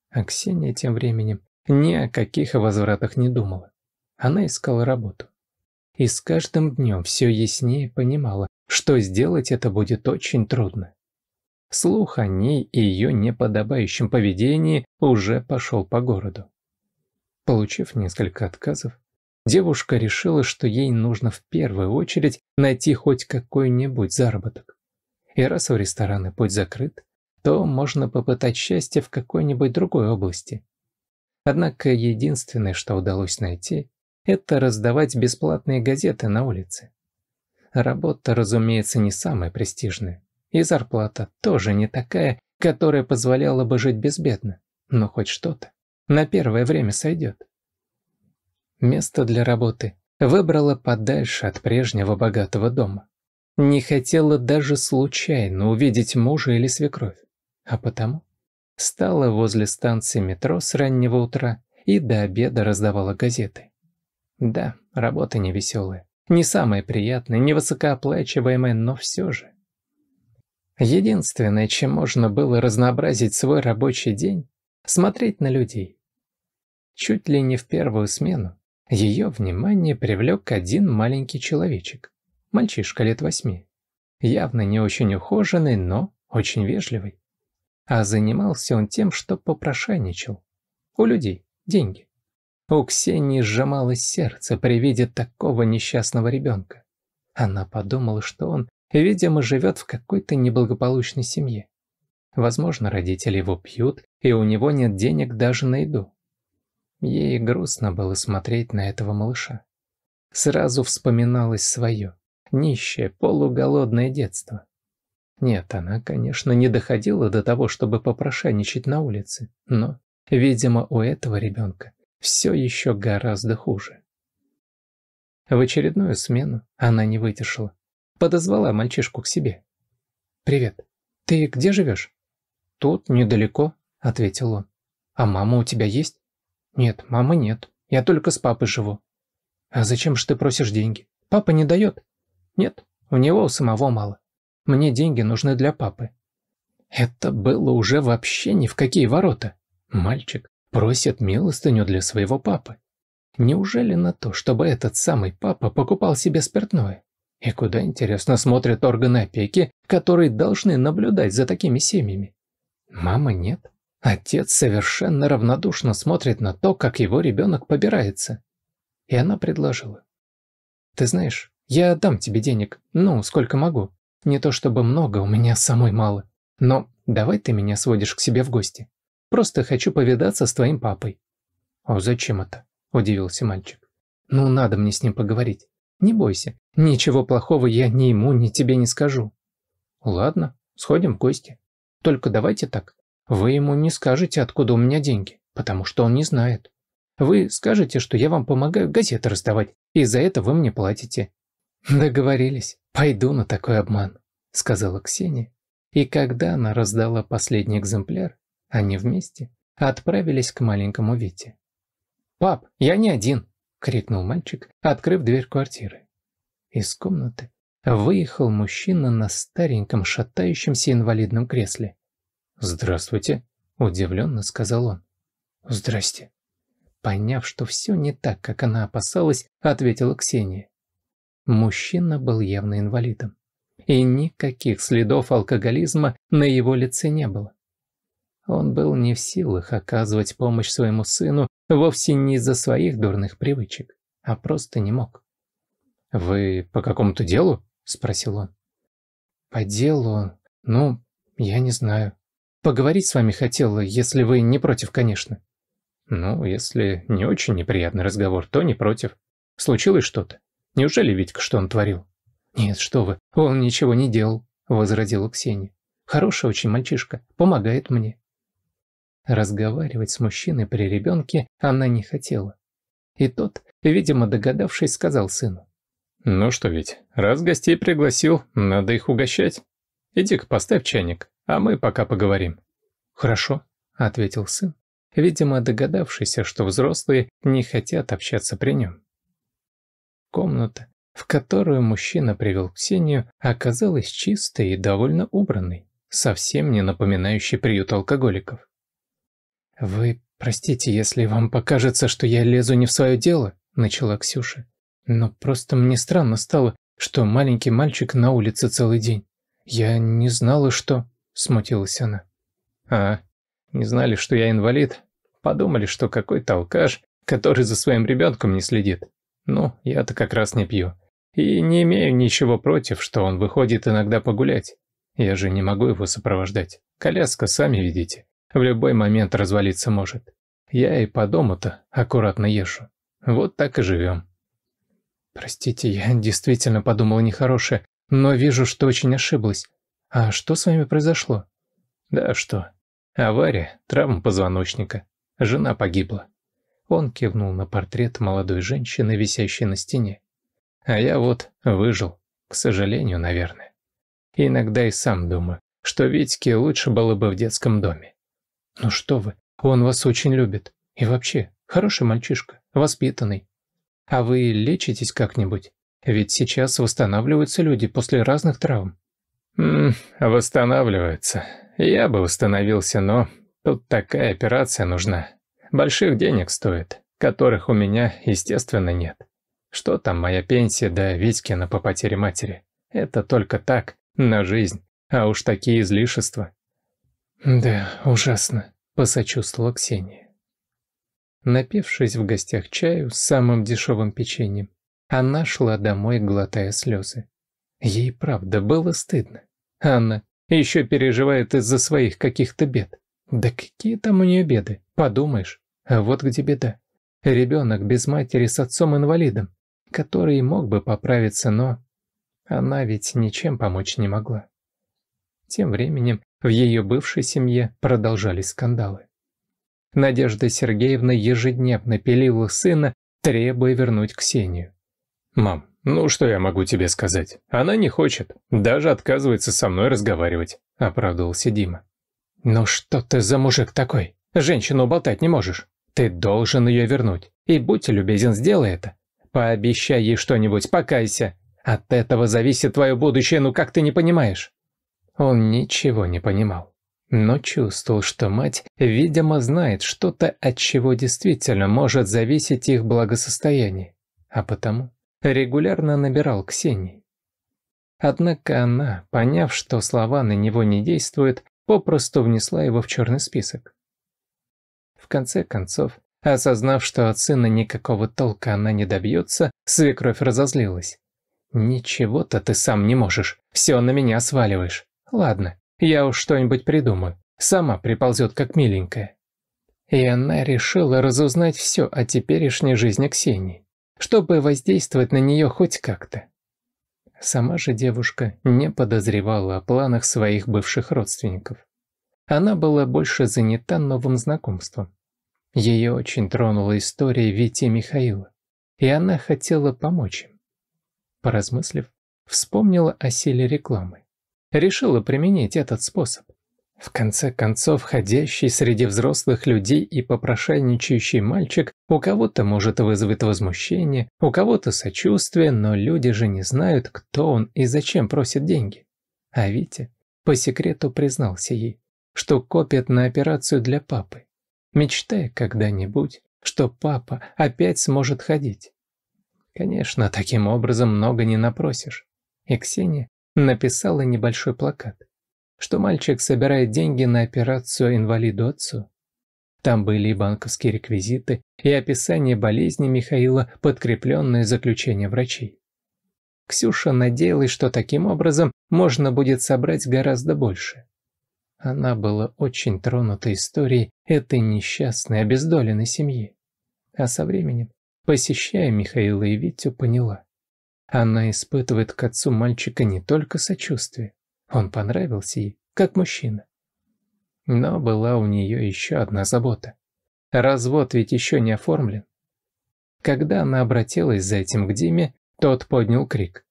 А Ксения тем временем ни о каких возвратах не думала. Она искала работу. И с каждым днем все яснее понимала, что сделать это будет очень трудно. Слух о ней и ее неподобающем поведении уже пошел по городу. Получив несколько отказов, девушка решила, что ей нужно в первую очередь найти хоть какой-нибудь заработок. И раз в рестораны путь закрыт, то можно попытать счастье в какой-нибудь другой области. Однако единственное, что удалось найти, это раздавать бесплатные газеты на улице. Работа, разумеется, не самая престижная. И зарплата тоже не такая, которая позволяла бы жить безбедно. Но хоть что-то. На первое время сойдет. Место для работы выбрала подальше от прежнего богатого дома. Не хотела даже случайно увидеть мужа или свекровь. А потому стала возле станции метро с раннего утра и до обеда раздавала газеты. Да, работа невеселая. Не самая приятная, не высокооплачиваемая, но все же. Единственное, чем можно было разнообразить свой рабочий день, смотреть на людей. Чуть ли не в первую смену ее внимание привлек один маленький человечек. Мальчишка лет восьми. Явно не очень ухоженный, но очень вежливый. А занимался он тем, что попрошайничал. У людей деньги. У Ксении сжималось сердце при виде такого несчастного ребенка. Она подумала, что он, видимо, живет в какой-то неблагополучной семье. Возможно, родители его пьют, и у него нет денег даже на еду. Ей грустно было смотреть на этого малыша. Сразу вспоминалось свое, нищее, полуголодное детство. Нет, она, конечно, не доходила до того, чтобы попрошайничать на улице, но, видимо, у этого ребенка все еще гораздо хуже. В очередную смену она не выдержала. Подозвала мальчишку к себе. «Привет. Ты где живешь?» «Тут, недалеко», — ответил он. «А мама у тебя есть?» «Нет, мамы нет. Я только с папой живу». «А зачем же ты просишь деньги? Папа не дает?» «Нет, у него у самого мало. Мне деньги нужны для папы». Это было уже вообще ни в какие ворота. Мальчик просит милостыню для своего папы. Неужели на то, чтобы этот самый папа покупал себе спиртное? И куда, интересно, смотрят органы опеки, которые должны наблюдать за такими семьями? Мама нет. Отец совершенно равнодушно смотрит на то, как его ребенок побирается. И она предложила. «Ты знаешь, я дам тебе денег, ну, сколько могу. Не то чтобы много, у меня самой мало. Но давай ты меня сводишь к себе в гости. Просто хочу повидаться с твоим папой». «О, зачем это?» – удивился мальчик. «Ну, надо мне с ним поговорить. Не бойся, ничего плохого я ни ему, ни тебе не скажу». «Ладно, сходим в гости. Только давайте так, вы ему не скажете, откуда у меня деньги, потому что он не знает. Вы скажете, что я вам помогаю газеты раздавать, и за это вы мне платите». «Договорились. Пойду на такой обман», — сказала Ксения. И когда она раздала последний экземпляр, они вместе отправились к маленькому Вите. «Пап, я не один!» — крикнул мальчик, открыв дверь квартиры. Из комнаты выехал мужчина на стареньком шатающемся инвалидном кресле. «Здравствуйте», – удивленно сказал он. «Здрасте». Поняв, что все не так, как она опасалась, ответила Ксения. Мужчина был явно инвалидом. И никаких следов алкоголизма на его лице не было. Он был не в силах оказывать помощь своему сыну вовсе не из-за своих дурных привычек, а просто не мог. «Вы по какому-то делу?» – спросил он. «По делу? Ну, я не знаю. Поговорить с вами хотела, если вы не против, конечно». «Ну, если не очень неприятный разговор, то не против. Случилось что-то? Неужели Витька что он творил?» «Нет, что вы, он ничего не делал», — возразила Ксения. «Хороший очень мальчишка, помогает мне». Разговаривать с мужчиной при ребенке она не хотела. И тот, видимо догадавшись, сказал сыну. «Ну что ведь, раз гостей пригласил, надо их угощать. Иди-ка поставь чайник, а мы пока поговорим». «Хорошо», — ответил сын, видимо догадавшийся, что взрослые не хотят общаться при нем. Комната, в которую мужчина привел Ксению, оказалась чистой и довольно убранной, совсем не напоминающей приют алкоголиков. «Вы простите, если вам покажется, что я лезу не в свое дело», — начала Ксюша. «Но просто мне странно стало, что маленький мальчик на улице целый день. Я не знала, что...» — смутилась она. «А, не знали, что я инвалид? Подумали, что какой-то алкаш, который за своим ребенком не следит. Ну, я-то как раз не пью. И не имею ничего против, что он выходит иногда погулять. Я же не могу его сопровождать. Коляска, сами видите, в любой момент развалиться может. Я и по дому-то аккуратно езжу. Вот так и живем». Простите, я действительно подумала нехорошее, но вижу, что очень ошиблась. А что с вами произошло? Да что, авария, травма позвоночника. Жена погибла. Он кивнул на портрет молодой женщины, висящей на стене. А я вот выжил, к сожалению, наверное. Иногда и сам думаю, что Витьке лучше было бы в детском доме. Ну что вы, он вас очень любит. И вообще, хороший мальчишка, воспитанный. А вы лечитесь как-нибудь? Ведь сейчас восстанавливаются люди после разных травм. Ммм, восстанавливаются. Я бы восстановился, но тут такая операция нужна. Больших денег стоит, которых у меня, естественно, нет. Что там моя пенсия да Витькина по потере матери? Это только так, на жизнь, а уж такие излишества. Да, ужасно, посочувствовала Ксения. Напившись в гостях чаю с самым дешевым печеньем, она шла домой, глотая слезы. Ей правда было стыдно. Анна еще переживает из-за своих каких-то бед. Да какие там у нее беды, подумаешь. А вот где беда. Ребенок без матери с отцом-инвалидом, который мог бы поправиться, но она ведь ничем помочь не могла. Тем временем в ее бывшей семье продолжались скандалы. Надежда Сергеевна ежедневно пилила сына, требуя вернуть Ксению. «Мам, ну что я могу тебе сказать? Она не хочет, даже отказывается со мной разговаривать», – оправдывался Дима. «Ну что ты за мужик такой? Женщину болтать не можешь. Ты должен ее вернуть. И будь любезен, сделай это. Пообещай ей что-нибудь, покайся. От этого зависит твое будущее, ну как ты не понимаешь?» Он ничего не понимал, но чувствовал, что мать, видимо, знает что-то, от чего действительно может зависеть их благосостояние, а потому регулярно набирал Ксении. Однако она, поняв, что слова на него не действуют, попросту внесла его в черный список. В конце концов, осознав, что от сына никакого толка она не добьется, свекровь разозлилась. «Ничего-то ты сам не можешь, все на меня сваливаешь. Ладно, я уж что-нибудь придумаю, сама приползет как миленькая». И она решила разузнать все о теперешней жизни Ксении, чтобы воздействовать на нее хоть как-то. Сама же девушка не подозревала о планах своих бывших родственников. Она была больше занята новым знакомством. Ее очень тронула история Вити Михаила, и она хотела помочь им. Поразмыслив, вспомнила о силе рекламы. Решила применить этот способ. В конце концов, ходящий среди взрослых людей и попрошайничающий мальчик у кого-то может вызвать возмущение, у кого-то сочувствие, но люди же не знают, кто он и зачем просит деньги. А Витя по секрету признался ей, что копит на операцию для папы, мечтая когда-нибудь, что папа опять сможет ходить. Конечно, таким образом много не напросишь. И Ксения написала небольшой плакат, что мальчик собирает деньги на операцию инвалиду отцу. Там были и банковские реквизиты, и описание болезни Михаила, подкрепленное заключением врачей. Ксюша надеялась, что таким образом можно будет собрать гораздо больше. Она была очень тронута историей этой несчастной, обездоленной семьи. А со временем, посещая Михаила и Витю, поняла. Она испытывает к отцу мальчика не только сочувствие. Он понравился ей, как мужчина. Но была у нее еще одна забота. Развод ведь еще не оформлен. Когда она обратилась за этим к Диме, тот поднял крик.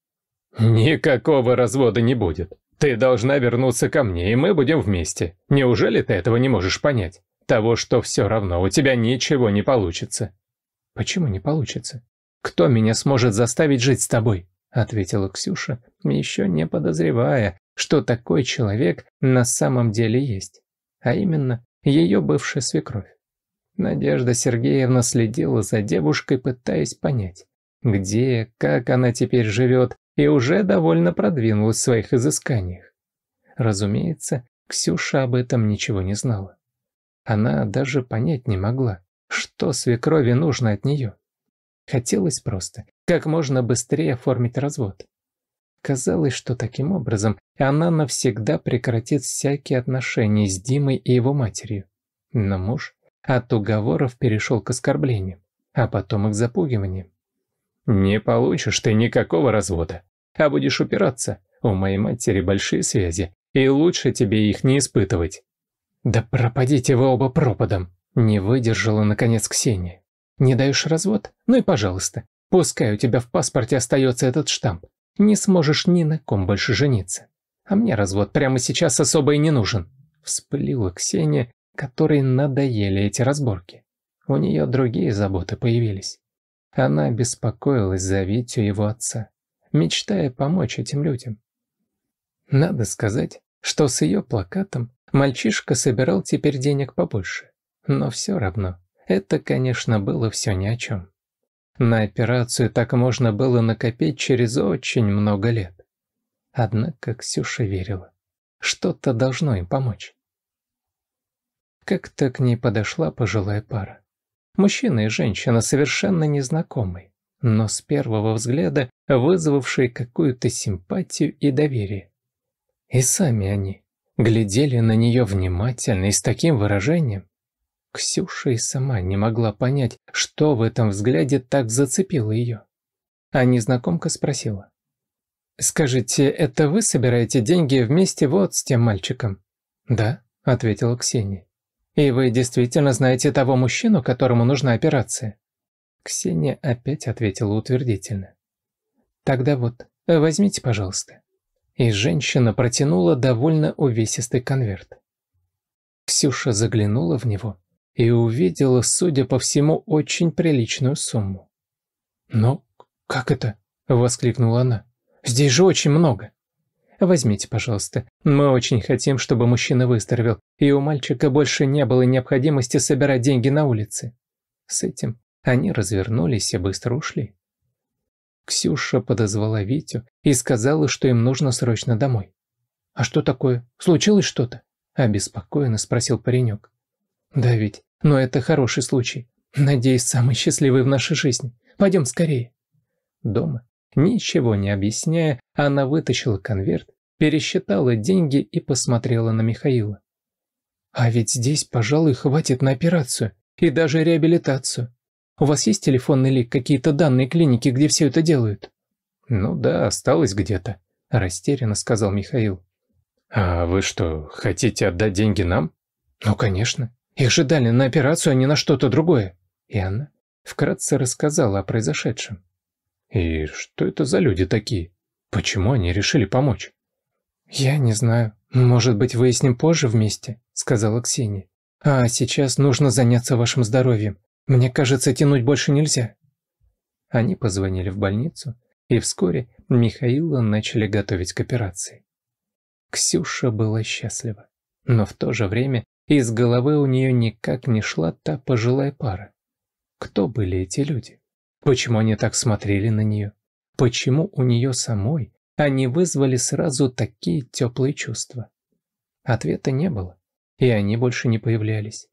«Никакого развода не будет. Ты должна вернуться ко мне, и мы будем вместе. Неужели ты этого не можешь понять? Того, что все равно у тебя ничего не получится». «Почему не получится? Кто меня сможет заставить жить с тобой?» ответила Ксюша, еще не подозревая, что такой человек на самом деле есть, а именно ее бывшая свекровь. Надежда Сергеевна следила за девушкой, пытаясь понять, где, как она теперь живет, и уже довольно продвинулась в своих изысканиях. Разумеется, Ксюша об этом ничего не знала. Она даже понять не могла, что свекрови нужно от нее. Хотелось просто как можно быстрее оформить развод. Казалось, что таким образом она навсегда прекратит всякие отношения с Димой и его матерью. Но муж от уговоров перешел к оскорблениям, а потом и к запугиваниям. Не получишь ты никакого развода, а будешь упираться. У моей матери большие связи, и лучше тебе их не испытывать». «Да пропадите вы оба пропадом!» Не выдержала, наконец, Ксения. «Не даешь развод? Ну и пожалуйста. Пускай у тебя в паспорте остается этот штамп. Не сможешь ни на ком больше жениться. А мне развод прямо сейчас особо и не нужен». Вспылила Ксения, которой надоели эти разборки. У нее другие заботы появились. Она беспокоилась за Витю его отца, мечтая помочь этим людям. Надо сказать, что с ее плакатом мальчишка собирал теперь денег побольше. Но все равно, это, конечно, было все ни о чем. На операцию так можно было накопить через очень много лет. Однако Ксюша верила. Что-то должно им помочь. Как-то к ней подошла пожилая пара. Мужчина и женщина совершенно незнакомые, но с первого взгляда вызвавшие какую-то симпатию и доверие. И сами они глядели на нее внимательно и с таким выражением. Ксюша и сама не могла понять, что в этом взгляде так зацепило ее. А незнакомка спросила. «Скажите, это вы собираете деньги вместе вот с тем мальчиком?» «Да», — ответила Ксения. «И вы действительно знаете того мужчину, которому нужна операция?» Ксения опять ответила утвердительно. «Тогда вот, возьмите, пожалуйста». И женщина протянула довольно увесистый конверт. Ксюша заглянула в него и увидела, судя по всему, очень приличную сумму. «Но как это?» – воскликнула она. «Здесь же очень много». Возьмите, пожалуйста. Мы очень хотим, чтобы мужчина выздоровел, и у мальчика больше не было необходимости собирать деньги на улице. С этим они развернулись и быстро ушли. Ксюша подозвала Витю и сказала, что им нужно срочно домой. «А что такое? Случилось что-то?» – обеспокоенно спросил паренек. «Да ведь, но это хороший случай. Надеюсь, самый счастливый в нашей жизни. Пойдем скорее». Дома Ничего не объясняя, она вытащила конверт, пересчитала деньги и посмотрела на Михаила. «А ведь здесь, пожалуй, хватит на операцию и даже реабилитацию. У вас есть телефонный лик, какие-то данные клиники, где все это делают?» «Ну да, осталось где-то», – растерянно сказал Михаил. «А вы что, хотите отдать деньги нам?» «Ну, конечно. Их же дали на операцию, а не на что-то другое». И она вкратце рассказала о произошедшем. И что это за люди такие? Почему они решили помочь? Я не знаю. Может быть, выясним позже вместе, сказала Ксения. А сейчас нужно заняться вашим здоровьем. Мне кажется, тянуть больше нельзя. Они позвонили в больницу, и вскоре Михаила начали готовить к операции. Ксюша была счастлива, но в то же время из головы у нее никак не шла та пожилая пара. Кто были эти люди? Почему они так смотрели на нее? Почему у нее самой они вызвали сразу такие теплые чувства? Ответа не было, и они больше не появлялись.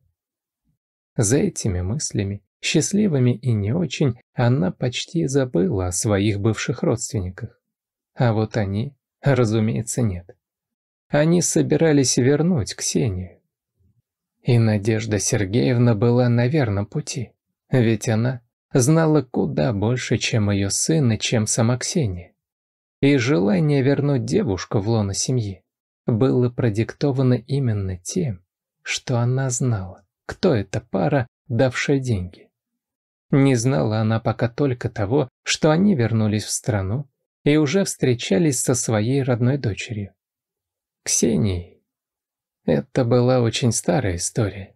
За этими мыслями, счастливыми и не очень, она почти забыла о своих бывших родственниках. А вот они, разумеется, нет. Они собирались вернуть Ксению. И Надежда Сергеевна была на верном пути, ведь она знала куда больше, чем ее сын и чем сама Ксения. И желание вернуть девушку в лоно семьи было продиктовано именно тем, что она знала, кто эта пара, давшая деньги. Не знала она пока только того, что они вернулись в страну и уже встречались со своей родной дочерью. Ксенией. Это была очень старая история.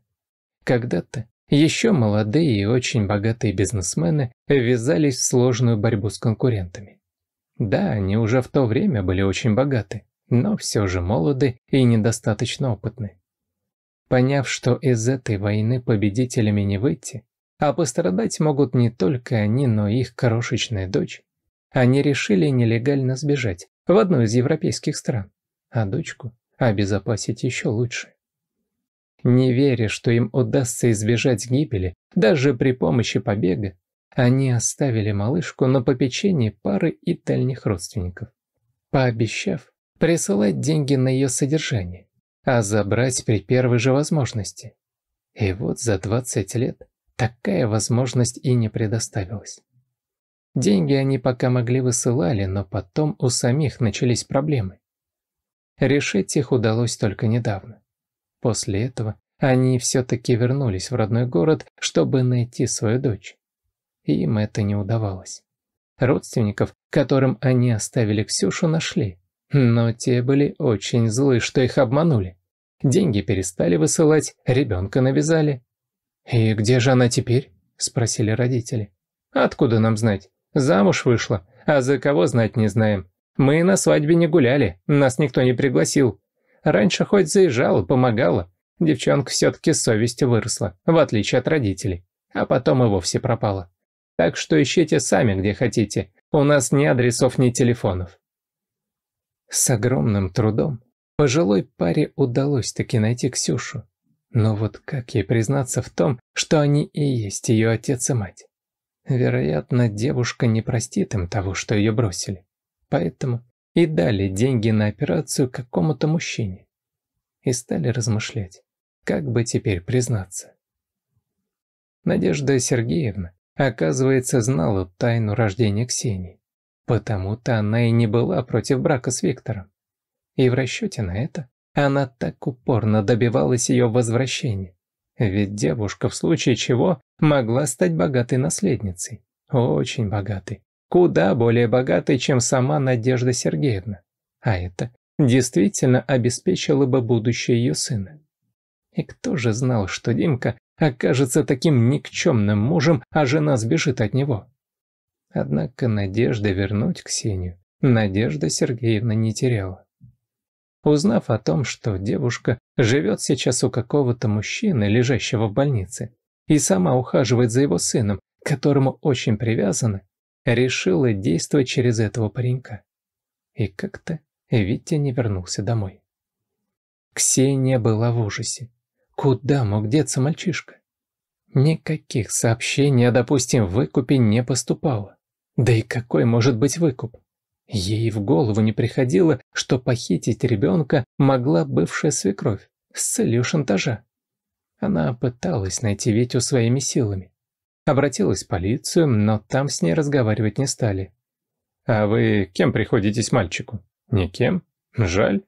Когда-то еще молодые и очень богатые бизнесмены ввязались в сложную борьбу с конкурентами. Да, они уже в то время были очень богаты, но все же молоды и недостаточно опытны. Поняв, что из этой войны победителями не выйти, а пострадать могут не только они, но и их крошечная дочь, они решили нелегально сбежать в одну из европейских стран, а дочку обезопасить еще лучше. Не веря, что им удастся избежать гибели, даже при помощи побега, они оставили малышку на попечении пары и дальних родственников, пообещав присылать деньги на ее содержание, а забрать при первой же возможности. И вот за 20 лет такая возможность и не предоставилась. Деньги они пока могли высылали, но потом у самих начались проблемы. Решить их удалось только недавно. После этого они все-таки вернулись в родной город, чтобы найти свою дочь. Им это не удавалось. Родственников, которым они оставили Ксюшу, нашли. Но те были очень злы, что их обманули. Деньги перестали высылать, ребенка навязали. «И где же она теперь?» – спросили родители. «Откуда нам знать? Замуж вышла, а за кого знать не знаем. Мы на свадьбе не гуляли, нас никто не пригласил. Раньше хоть заезжала, помогала. Девчонка все-таки с совестью выросла, в отличие от родителей. А потом и вовсе пропала. Так что ищите сами, где хотите. У нас ни адресов, ни телефонов. С огромным трудом пожилой паре удалось таки найти Ксюшу. Но вот как ей признаться в том, что они и есть ее отец и мать? Вероятно, девушка не простит им того, что ее бросили. Поэтому и дали деньги на операцию какому-то мужчине. И стали размышлять, как бы теперь признаться. Надежда Сергеевна, оказывается, знала тайну рождения Ксении. Потому-то она и не была против брака с Виктором. И в расчете на это она так упорно добивалась ее возвращения. Ведь девушка в случае чего могла стать богатой наследницей. Очень богатой. Куда более богатой, чем сама Надежда Сергеевна. А это действительно обеспечило бы будущее ее сына. И кто же знал, что Димка окажется таким никчемным мужем, а жена сбежит от него? Однако надежды вернуть Ксению Надежда Сергеевна не теряла. Узнав о том, что девушка живет сейчас у какого-то мужчины, лежащего в больнице, и сама ухаживает за его сыном, которому очень привязана, решила действовать через этого паренька. И как-то Витя не вернулся домой. Ксения была в ужасе. Куда мог деться мальчишка? Никаких сообщений о, допустим, выкупе не поступало. Да и какой может быть выкуп? Ей в голову не приходило, что похитить ребенка могла бывшая свекровь с целью шантажа. Она пыталась найти Витю своими силами. Обратилась в полицию, но там с ней разговаривать не стали. «А вы кем приходитесь мальчику?» «Никем? Жаль.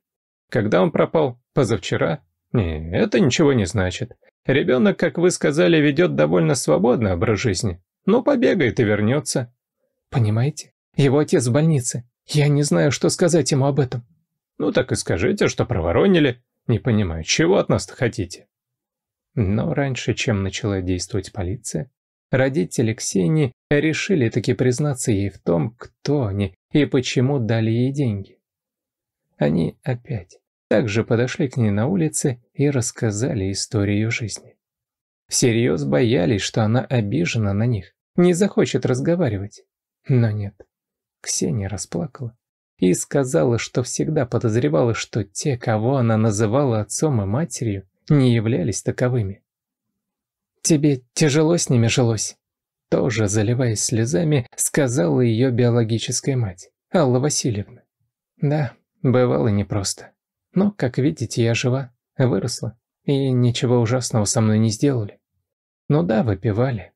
Когда он пропал? Позавчера? Не, это ничего не значит. Ребенок, как вы сказали, ведет довольно свободный образ жизни. Ну, побегает и вернется. Понимаете? Его отец в больнице. Я не знаю, что сказать ему об этом. Ну так и скажите, что проворонили. Не понимаю, чего от нас-то хотите? Но раньше, чем начала действовать полиция, родители Ксении решили таки признаться ей в том, кто они и почему дали ей деньги. Они опять также подошли к ней на улице и рассказали историю жизни. Всерьез боялись, что она обижена на них, не захочет разговаривать. Но нет. Ксения расплакала и сказала, что всегда подозревала, что те, кого она называла отцом и матерью, не являлись таковыми. «Тебе тяжело с ними жилось?» Тоже, заливаясь слезами, сказала ее биологическая мать, Алла Васильевна. «Да, бывало непросто. Но, как видите, я жива, выросла, и ничего ужасного со мной не сделали. Ну да, выпивали,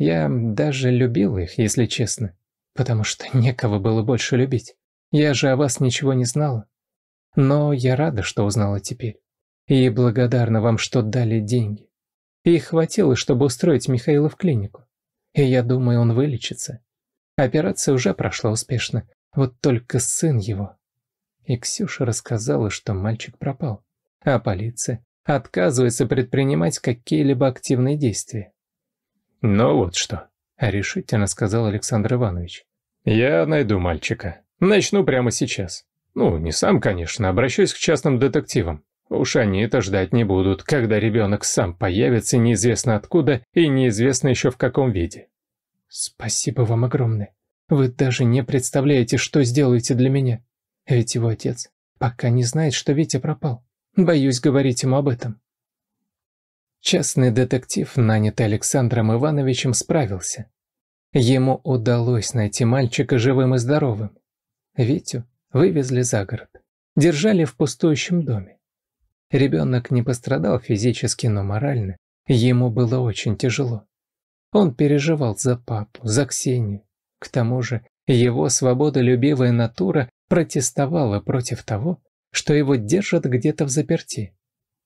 я даже любил их, если честно, потому что некого было больше любить. Я же о вас ничего не знала. Но я рада, что узнала теперь. И благодарна вам, что дали деньги. Их хватило, чтобы устроить Михаила в клинику. И я думаю, он вылечится. Операция уже прошла успешно, вот только сын его. И Ксюша рассказала, что мальчик пропал, а полиция отказывается предпринимать какие-либо активные действия. «Ну вот что», — решительно сказал Александр Иванович. «Я найду мальчика. Начну прямо сейчас. Ну, не сам, конечно, обращусь к частным детективам. Уж они-то ждать не будут, когда ребенок сам появится неизвестно откуда и неизвестно еще в каком виде». «Спасибо вам огромное. Вы даже не представляете, что сделаете для меня. Ведь его отец пока не знает, что Витя пропал. Боюсь говорить ему об этом». Частный детектив, нанятый Александром Ивановичем, справился. Ему удалось найти мальчика живым и здоровым. Витю вывезли за город. Держали в пустующем доме. Ребенок не пострадал физически, но морально. Ему было очень тяжело. Он переживал за папу, за Ксению. К тому же его свободолюбивая натура протестовала против того, что его держат где-то в заперти.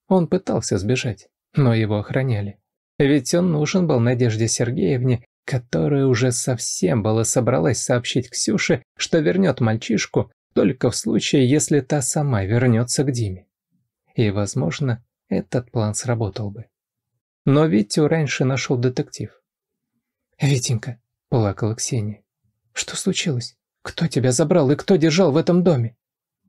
Он пытался сбежать, но его охраняли. Ведь он нужен был Надежде Сергеевне, которая уже совсем была собралась сообщить Ксюше, что вернет мальчишку только в случае, если та сама вернется к Диме. И, возможно, этот план сработал бы. Но Витю раньше нашел детектив. «Витенька», — плакала Ксения, — «что случилось? Кто тебя забрал и кто держал в этом доме?»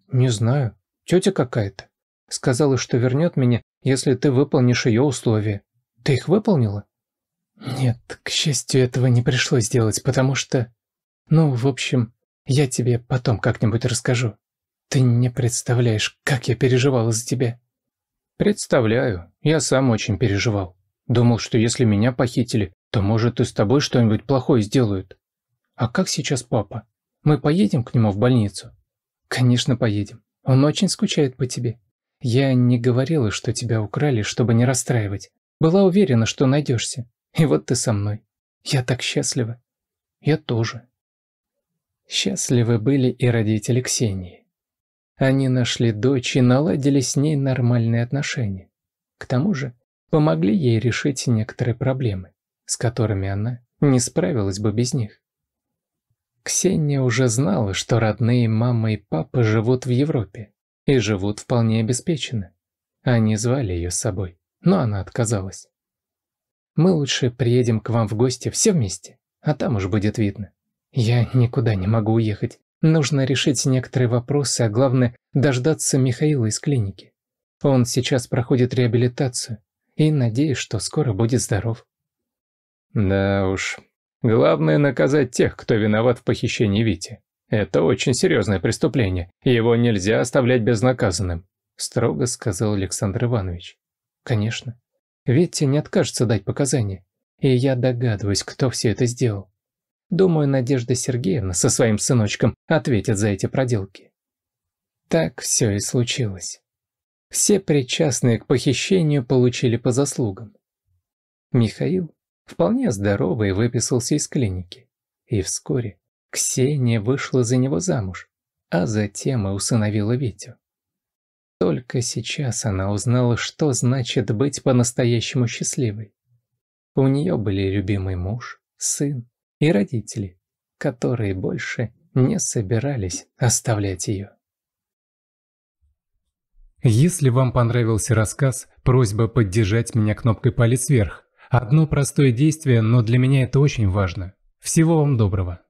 «Не знаю. Тетя какая-то. Сказала, что вернет меня, если ты выполнишь ее условия. Ты их выполнила?» «Нет, к счастью, этого не пришлось делать, потому что... Ну, в общем, я тебе потом как-нибудь расскажу. Ты не представляешь, как я переживал из-за тебя». «Представляю. Я сам очень переживал. Думал, что если меня похитили, то, может, и с тобой что-нибудь плохое сделают. А как сейчас папа? Мы поедем к нему в больницу?» «Конечно, поедем. Он очень скучает по тебе. Я не говорила, что тебя украли, чтобы не расстраивать. Была уверена, что найдешься. И вот ты со мной. Я так счастлива. Я тоже». Счастливы были и родители Ксении. Они нашли дочь и наладили с ней нормальные отношения. К тому же помогли ей решить некоторые проблемы, с которыми она не справилась бы без них. Ксения уже знала, что родные мама и папа живут в Европе и живут вполне обеспеченно. Они звали ее с собой, но она отказалась. «Мы лучше приедем к вам в гости все вместе, а там уж будет видно. Я никуда не могу уехать. Нужно решить некоторые вопросы, а главное – дождаться Михаила из клиники. Он сейчас проходит реабилитацию, и надеюсь, что скоро будет здоров». «Да уж, Главное наказать тех, кто виноват в похищении Вити. Это очень серьезное преступление, его нельзя оставлять безнаказанным», строго сказал Александр Иванович. «Конечно. Витя не откажется дать показания, и я догадываюсь, кто все это сделал. Думаю, Надежда Сергеевна со своим сыночком ответит за эти проделки». Так все и случилось. Все причастные к похищению получили по заслугам. Михаил вполне здоровый, выписался из клиники. И вскоре Ксения вышла за него замуж, а затем и усыновила Витю. Только сейчас она узнала, что значит быть по-настоящему счастливой. У нее были любимый муж, сын и родители, которые больше не собирались оставлять ее. Если вам понравился рассказ, просьба поддержать меня кнопкой «Палец вверх». Одно простое действие, но для меня это очень важно. Всего вам доброго.